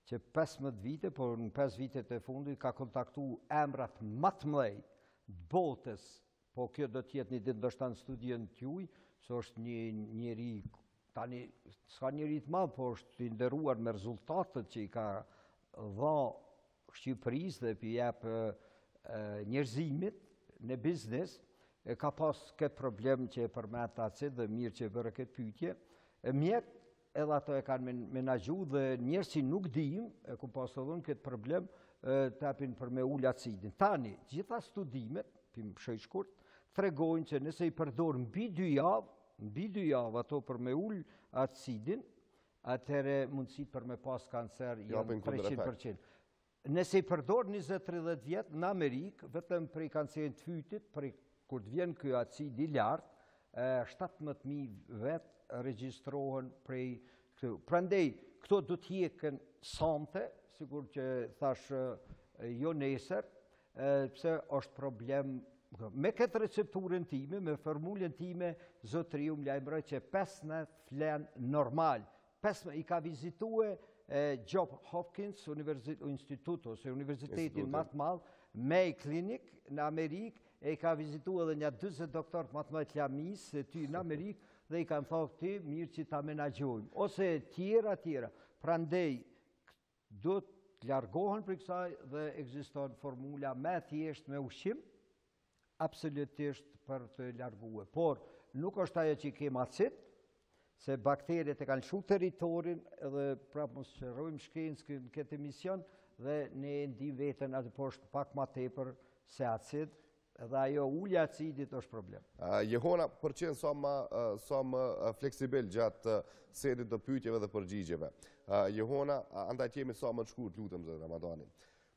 që 15 vite, por në 5 vitet e fundit, ka kontaktu emrat ma t'mdhej t'botës, Po kjo do të jetë një ditë ndoshta në studion tuaj, se është një njeri tani s'ka njeri të madh, po është i nderuar me rezultatet që i ka dhan Shqipërisë dhe pi jep njerëzimit në biznes, e ka pas këtë problem që e përmende t'acidit dhe mirë që e bëre këtë pyetje, e mjet edhe ato e kanë menaxhu dhe njerëzit nuk dinë, e kom pas edhe unë këtë problem, t'japin për me ul acidin. Tani, gjitha studimet, po m'shkoj shkurt, tregojnë që nëse i përdor mbi dy javë, mbi dy javë ato për me ul acidin, atëherë mundësitë për me pasë kancer janë 300%. Nëse i përdor 20-30 vjet në Amerikë, vetëm prej kancerit të fytit, kur të vjen ky acid i lartë, 17.000 vet regjistrohen prej këtij. Prandaj këto do të hiqen sonte, sikur që thash jo nesër, pse është problem Me këtë recepturën time, me formulën time, zotëri u më lajmërua që 5 net flen normal, Pasi i ka vizitue John Hopkins, institut ose universitetin më të madh, Mayo Clinic në Amerikë, e i ka vizitue edhe nja 20 doktorët më të mëdhenj të lamisë së tij në Amerikë dhe i kanë thonë ty mirë që ta menaxhojmë ose tjera tjera. Prandej Duhet largohen prej kësaj dhe ekziston formula më e thjeshtë me ushqim, absolutisht për të largue. Por, nuk është ajo që i kemi acid, se bakteriet e kanë shumë territorin dhe pra mos shpjegojmë shkencë në këtë emision dhe ne ndim vetën atë poshtë pak ma tepër se acid, Edhe ajo ulja e acidit është problem. Jehona, për qenë sa më, sa më fleksibil gjatë setit të pyetjeve dhe përgjigjeve. Jehona, andaj të jemi sa më të shkurt, lutem zoti Ramadani.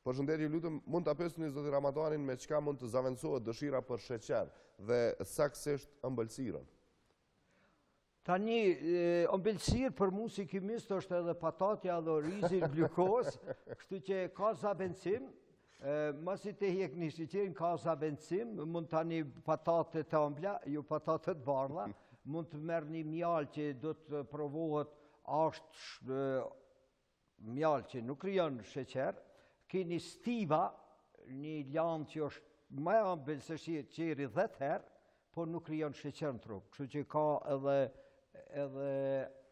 Përshëndetje ju lutem, mund ta pyesni zoti Ramadanin me çka mund të zavendësohet dëshira për sheqer dhe saksisht ëmbëlsirën. Tani, ëmbëlsirë për mu si kimist është edhe patatja dhe orizi, glukozë, kështu që ka zavendsim, masi të hjekni sheqerin, ka zavendsim, mund të hani patate të ëmbla, jo patate të bardha, mund të merrni mjaltë që do të provohet është Mjaltë që nuk krijon sheqer, keni stevia, një lëndë që është më e ambel se sheqeri 10 herë, por nuk krijon sheqer në trup. Kështu që ka edhe edhe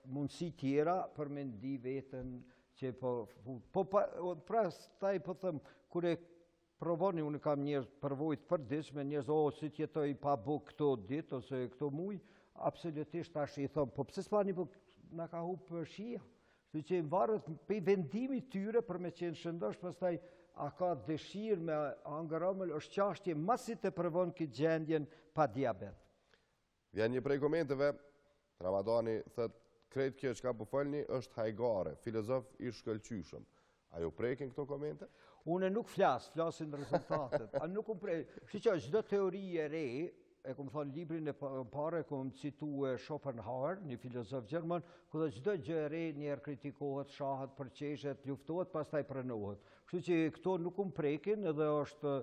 mundësi tjera për me ndi vetën që po... Po, po, po, pra, prandaj po them, kur e Provoni, unë kam njerëz përvojë të përditshme, njerëz o si të jetoj pa bukë këto ditë ose këto muaj, absolutisht tash i thon, po pse s'po hani bukë? Na ka humb shija. Kështu që varet prej vendimit tyre për me qenë shëndosh, pastaj a ka dëshirë me hangër ëmbël, është çashtje, masi të provon këtë gjendjen pa diabet. Vjen një prej komenteve, Ramadani thotë krejt kjo çka po folni është hajgare, filozof i shkëlqyshëm. A ju prekin këto komente? Unë nuk flas, flasin rezultatet. A nuk më prekin, kështu që çdo teori e re, e kam thonë në librin e parë, kam citue Schopenhauer, një filozof gjerman, ku thotë çdo gjë e re njëherë kritikohet, shahet, përqeshet, luftohet, pastaj pranohet. Kështu që këto nuk më prekin edhe është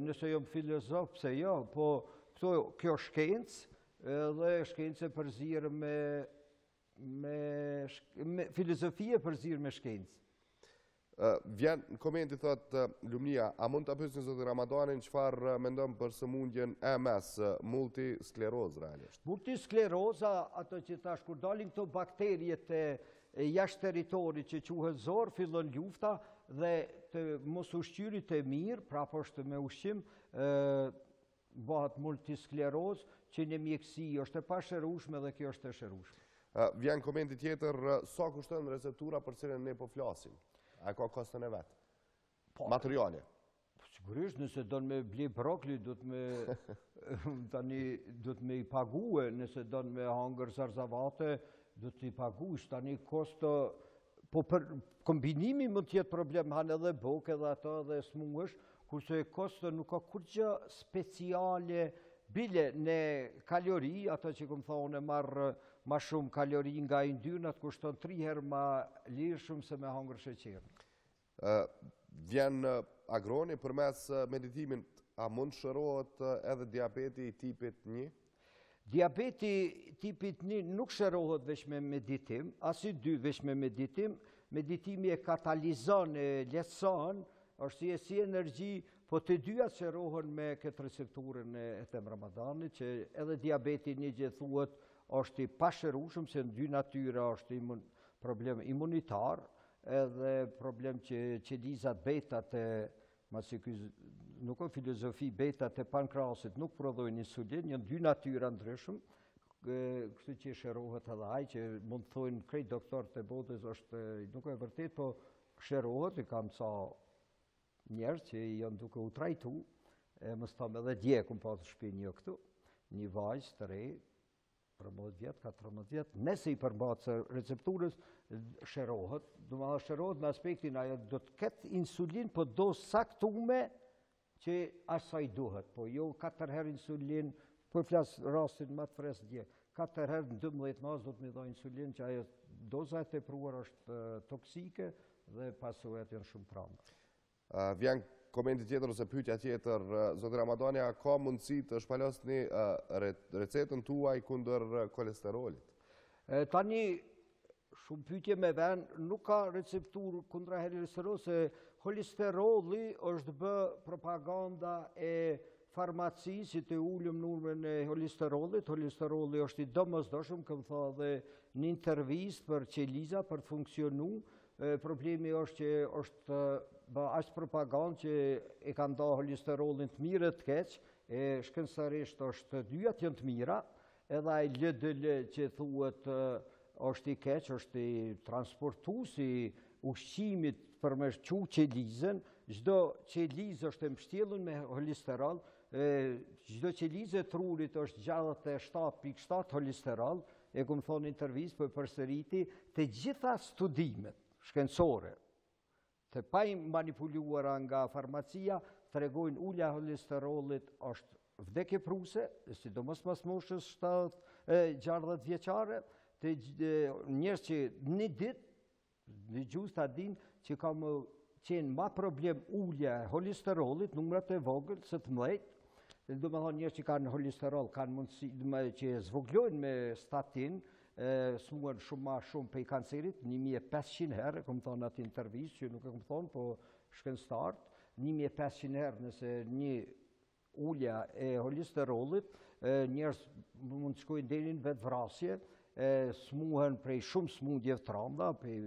Nëse jom filozof, pse jo, po këto kjo shkencë, edhe shkencë e përzirë me, me, me filozofie e përzirë me shkencë. Vjen komenti thot Lumnia, a mund ta pysni zoti Ramadanin çfarë mendon për sëmundjen MS, multiskleroz realisht? Multiskleroza, ato që thash, kur dalin këto bakteriet e e jashtë territorit që quhet zorrë, fillon lufta dhe të mos ushqyrit e mirë, pra poshtë me ushqim, bahet multiskleroz që në mjekësi është e pashërushme dhe kjo është e shërushme. Vjen komenti tjetër, sa kushton receptura për cilën ne po flasim? A ka kostën e vet? materiale. Po, sigurisht, nëse don me ble brokli, duhet me, tani, duhet me i pagu, nëse don me hangër zarzavate, duhet t'i pagush, tani, kosto, po kombinimi mund të jetë problem, hanë edhe bukë dhe ato edhe smuhesh, kurse kosto nuk ka kurgjë speciale, bile në kalori, ato që kam thonë me marrë ma shumë kalori nga yndyrnat, kushton tri herë ma lirë shumë se me hangër sheqer. Vjen Agroni përmes meditimit a mund të shërohet edhe diabeti i tipit 1? Diabeti tipit 1 nuk shërohet veç me meditim, as i 2 veç me meditim, meditimi e katalizon e lehtëson, është si e si energji, po të dyja shërohen me këtë recepturën e Etem Ramadanit, që edhe diabeti një që thuhet është i pashërushëm, se në dy natyre është problem imunitar, Edhe problem që qelizat beta të, masi ky nuk o filozofi beta të pankreasit, nuk prodhojnë insulinë, janë dy natyra ndryshme, kështu që shërohet edhe aj, që mund të thojnë krejt doktorët e botës, s'është nuk e vërtetë, po shërohet, i kam sa njerës që janë duke u trajtu, e mos të tham edhe dje kam pas në shpi një këtu, një vajzë të re, 13 vjet, 14 vjet, nëse i përmbahet kësaj recepturës, shërohet, domethënë shërohet me aspektin, ajo do të ketë insulinë, po dozë të caktume që asaj duhet, po jo 4 herë insulinë, po flas rastin ma të freskët dje, 4 herë në 12 natës duhet me i dhanë insulinë, që ajo doza e tepruar është toksike dhe pasojat janë shumë të randa. Vjen komenti tjetër ose pyetja tjetër, zoti Ramadani, a ka mundësi të shpalosni recetën tuaj kundër kolesterolit? Tani shumë pyetje me vend, nuk ka recepturë kundra holesterolit, se kolesteroli është bë propaganda e farmacisë që ta ulim normën e holesterolit, holesteroli është i domosdoshëm, kam thanë edhe në intervistë për qeliza, për të funksionu, Problemi është që është bë aq propagandë që e kanë da holisterolin të mirë e të keq, e shkencërisht është të dyjat janë të mira, edhe ai LDL që thuhet është i keq, është transportusi i ushqimit për me ushqy qelizën, çdo qelizë është e mbështjellun me holisterol, çdo qelizë e trurit është 67.7 holisterol, e kam thonë n'intervistë, po përsëriti, të gjitha studimet shkencore, të pamanipuluara nga farmacia, tregojnë ulja e holesterolit është vdekjeprurëse, sidomos mas moshës 7-60 vjeçare, te njerëz që një ditë, Në gjuhë ta dinë që ka me qenë ma problem ulja e holisterolit, numrat e vogël, së të mëjt, dhe me thonë njërë që kanë holisterol, kanë mundësi që zvoglojnë me statin, smuhen shumë ma shumë prej kancerit, 1500 herë, kam thonë n'atë intervistë, që nuk e kam thonë, po shkencëtarët, 1500 herë nëse një Ulja e holisterolit, njerëz mund të shkojnë deri në vetëvrasje, smuhen prej shumë smundjeve të rënda, prej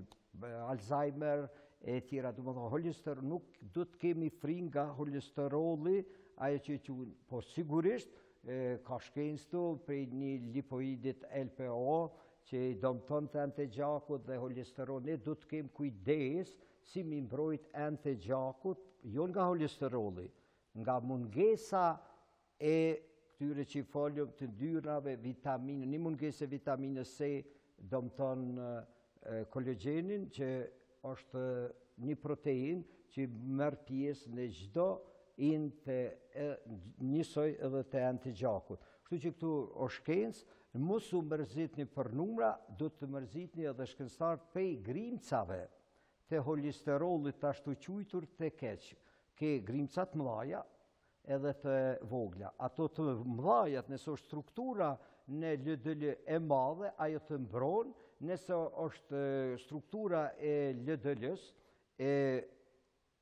Alzheimer e tjera, domethonë holisterol nuk do të kemi frikë nga holisteroli, ajo që quhen, po sigurisht ka shkencë këtu prej një lipoidit LPO që i dëmton enët e gjakut dhe holisterol, ne do të kemi kujdes si me i mbrojt enët e gjakut, jo nga holisteroli, Nga mungesa e këtyre që i folëm t'yndyrnave, vitaminë, një mungesë e vitaminës C, dëmton kolagjenin që është një proteinë që merr pjesë në çdo ind, njësoj edhe te enët e gjakut. Kështu që këtu o shkencë, mos u mërzitni për numra, duhet të mërzitni edhe shkencëtar pej grimcave, Te holesterolit të ashtuquajtur të keq, ke grimca të mëdhaja edhe të vogla. Ato të mëdhajat, nëse është struktura në LDL e madhe, ajo të mbron, nëse është struktura e LDL-s e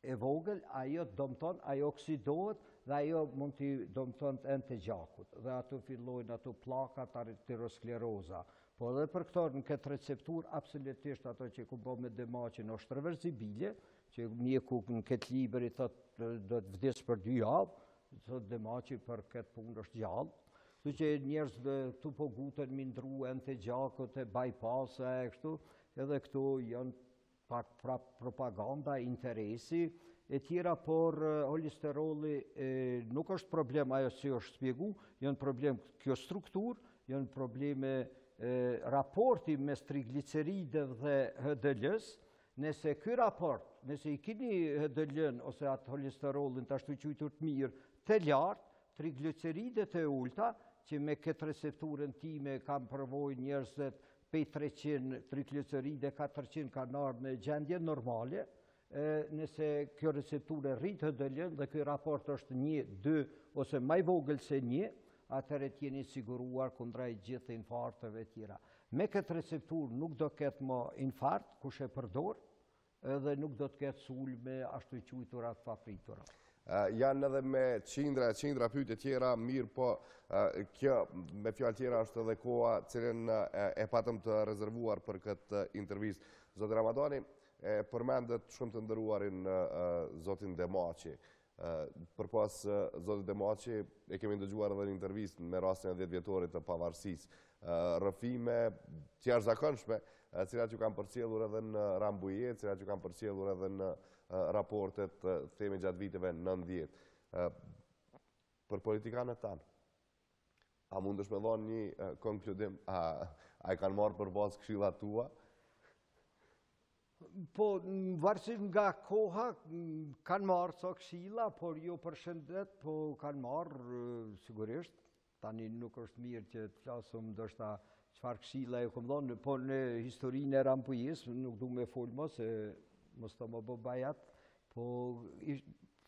e vogël, ajo të dëmton, ajo oksidohet dhe ajo mund t'i dëmton enët e gjakut. Dhe ato fillojnë ato pllakat, arteroskleroza, Po edhe për këto në këtë recepturë, absolutisht ato që u bo me Demaçin, është reverzibile, që mjeku në këtë libër i thot, do të vdes për dy javë, thot Demaçi për këtë punë është gjallë, Kështu që njerëz këtu po nguten me i ndrru enët e gjakut e bajpasa e kështu, edhe këtu janë Pak prap propaganda, interesi, e tjera, por holesteroli nuk është problem ajo që është spjegu, janë problem kjo strukturë, janë probleme raporti mes triglicerideve dhe HDL-ës, nëse ky raport, nëse i kini HDL-ën ose atë holesterolin të ashtuqujtur të mirë, të lartë, trigliceride të ulta, që me këtë recepturën time kam përvojë njerëzit Pej treqind trigliceride e katërqind kanë ardhur në gjendje normale, nëse kjo recepturë rrit HDL-ën dhe ky raport është një me dy ose më i vogël se një, atëherë do të jeni siguruar kundrejt gjithë infarkteve të tjera. Me këtë recepturë nuk do ketë më infarkt, kush e përdor, Edhe nuk do të ketë sulme ashtuqujtura të papritura. Janë edhe me qindra e qindra pytje tjera, mirëpo kjo me fjalë tjera është edhe koha cilën e patëm të rezervuar për këtë intervistë. Zoti Ramadani, e përmendët shumë të nderuarin zotin Demaçi. Përpos zotit Demaçi, e kemi dëgjuar edhe një intervistë me rastin e dhjetëvjetorit të pavarësisë. Rrëfime të jashtëzakonshme, cilat ju kanë përcjellur edhe në Rambuje, cilat ju kanë përcjellur edhe në raportet themi gjatë viteve nëntëdhjetë. Për politikanët tanë, a mundesh me dhanë një konkludim, a i kanë marrë për bazë këshilat tua? Po, varësisht nga koha, kanë marrë ca këshilla, por jo për shëndet, po kanë marrë, sigurisht, tani nuk është mirë që të flasëm ndoshta çfarë këshilla u kom dhonë, por në historinë e Rambujesë, nuk du me folë më, se mos të m'u bo bajat, po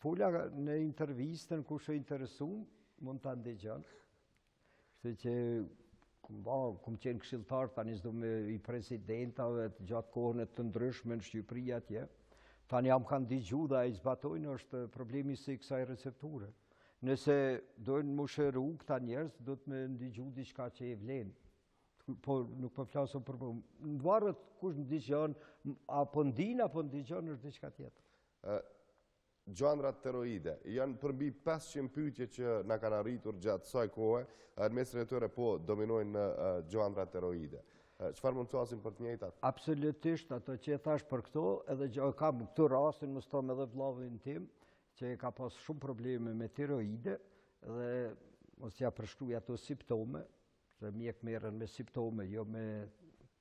fola në intervistën, kush o interesum, mund ta ndëgjon, Kështu që kom qenë këshiltar, tani s'do me i presidentave gjatë kohëve të ndryshme në Shqipëri atje. Tani a m'kanë ndigju dhe a i zbatojnë është problemi si kësaj recepture. Nëse dojnë m'u shëru këta njerëz, duhet me ndigju diçka që i vlen. Po nuk po flasëm për. Nvaret kush ndigjon, apo ndin, apo ndigjon është diçka tjetër. Gjëndrat tiroide, janë përmbi pesëqind pyetje që na kanë arritur gjatë kësaj kohe, në mesin e tyre po dominojnë gjëndrat tiroide. Çfarë mund të flasim për të njëjtat? Absolutisht, ato që e thash për këto, edhe kam këtu rastin, me t'thom edhe vllavin tim, që e ka pas shumë probleme me tiroide, dhe mos t'ia përshkruj ato simptome, se mjekët merren me simptome, jo me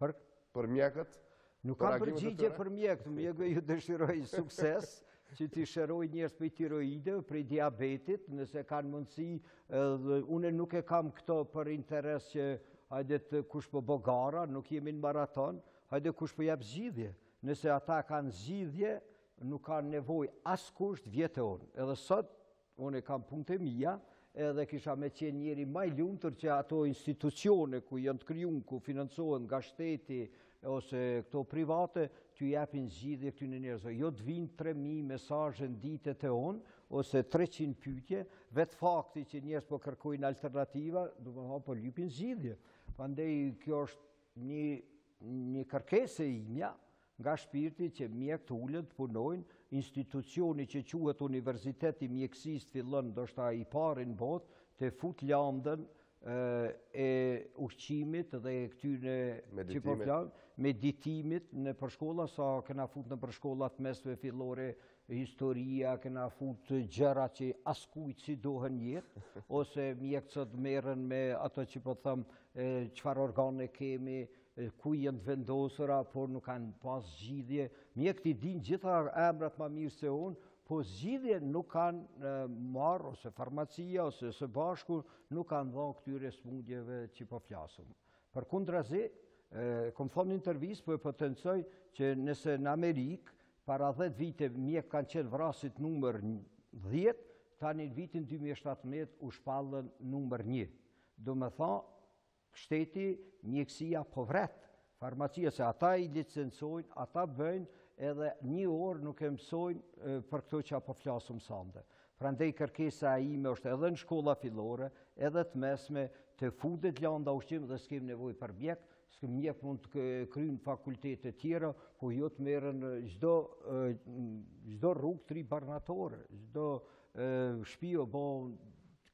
Për? Për mjekët. Nuk ka përgjigje për mjekët, mjekëve ju dëshiroj sukses, që t'i shërojnë njerëz prej tiroideve, prej diabetit, nëse kanë mundësi, unë nuk e kam këto për interes që hajde kush po bon gara, nuk jemi në maratonë, hajde kush po jep zgjidhje. Nëse ata kanë zgjidhje, nuk kanë nevojë askush të vijë te unë. Edhe sot, Unë e kam punët e mia, edhe kisha me qenë njeri ma i lumtur që ato institucione ku janë të krijune, ku financohen nga shteti ose këto private, t'ju jepin zgjidhje këtyne njerëzve. Jo të vijnë 3.000 mesazhe në ditë te unë, ose 300 pyetje, vetë fakti që njerëz po kërkojnë alternativa, domethanë po lypin zgjidhje. Prandej, kjo është një kërkesë e imja, Nga shpirti që mjekët të ulen të punojnë, institucioni që quhet Universiteti i Mjekësisë të fillon, ndoshta i pari në botë, të futë lëndën e ushqimit dhe e këtyre që po flasim, meditimit nëpër shkolla, sa kena fut nëpër shkolla të mesme, fillore, historia, kena fut gjëra që askujt s'i duhen në jetë, ose mjekët sot merren me ato që po thamë, çfarë organe kemi, ku janë të vendosura, por nuk kanë pas zgjidhje. Mjekët i dinë gjithë emrat ma mirë se unë, po zgjidhje nuk kanë marrë, ose farmacia, ose së bashku, nuk kanë dhanë këtyre smundjeve që po flasim. Përkundrazi, kom thonë në intervistë, po e potencoj që nëse në Amerikë, para 10 vite mjekët kanë qenë vrasit numër 10, tani në vitin 2017 u shpallën numër 1. Domethanë, Shteti, mjekësia po vret farmacia, se ata i licencojnë, ata bëjnë edhe një orë nuk e mësojnë për këto që po flasim sante. Prandej kërkesa ime është edhe në shkolla fillore, edhe të mesme, të futet landa ushqim dhe s'kem nevojë për mjek, s'kem mjek mund të kryjnë fakultete tjera, po jo të merren çdo rrugë tri barnatore, çdo shpi o bo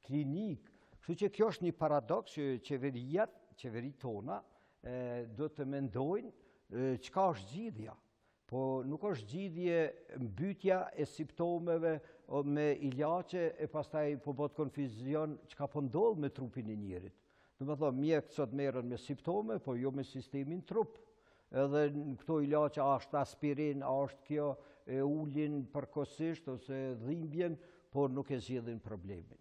klinikë. Kështu që kjo është një paradoks që qeveriat, qeveritë tona, duhet të mendojnë çka është zgjidhja. Po nuk është zgjidhje mbytja e simptomeve me ilaçe e pastaj po bohet konfuzion çka po ndodh me trupin e njerit. Domethonë, mjekët sot merren me simptome, po jo me sistemin trup. Edhe në këto ilaçe ashtë aspirin, ashtë kjo e ulin përkohësisht ose dhimbjen, por nuk e zgjidhin problemin.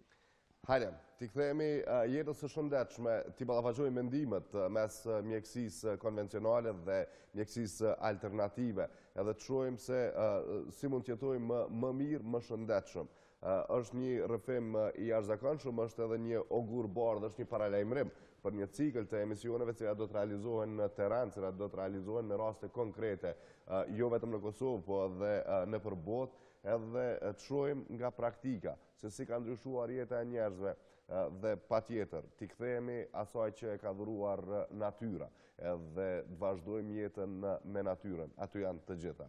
Hajde, t'i kthehemi jetës së shëndetshme, t'i ballafaqojmë mendimet mes mjekësisë konvencionale dhe mjekësisë alternative, edhe të shohim se si mund të jetojmë më mirë, më shëndetshëm. Është një rrëfim i jashtëzakonshëm, është edhe një ogur i bardhë, është një paralajmërim për një cikël të emisioneve që do të realizohen në terren, që do të realizohen me raste konkrete, jo vetëm në Kosovë, po edhe nëpër botë, edhe të shohim nga praktika, se si ka ndryshuar jeta e njerëzve dhe patjetër, t'i kthehemi asaj që e ka dhuruar natyra, edhe të vazhdojmë jetën me natyrën, aty janë të gjitha.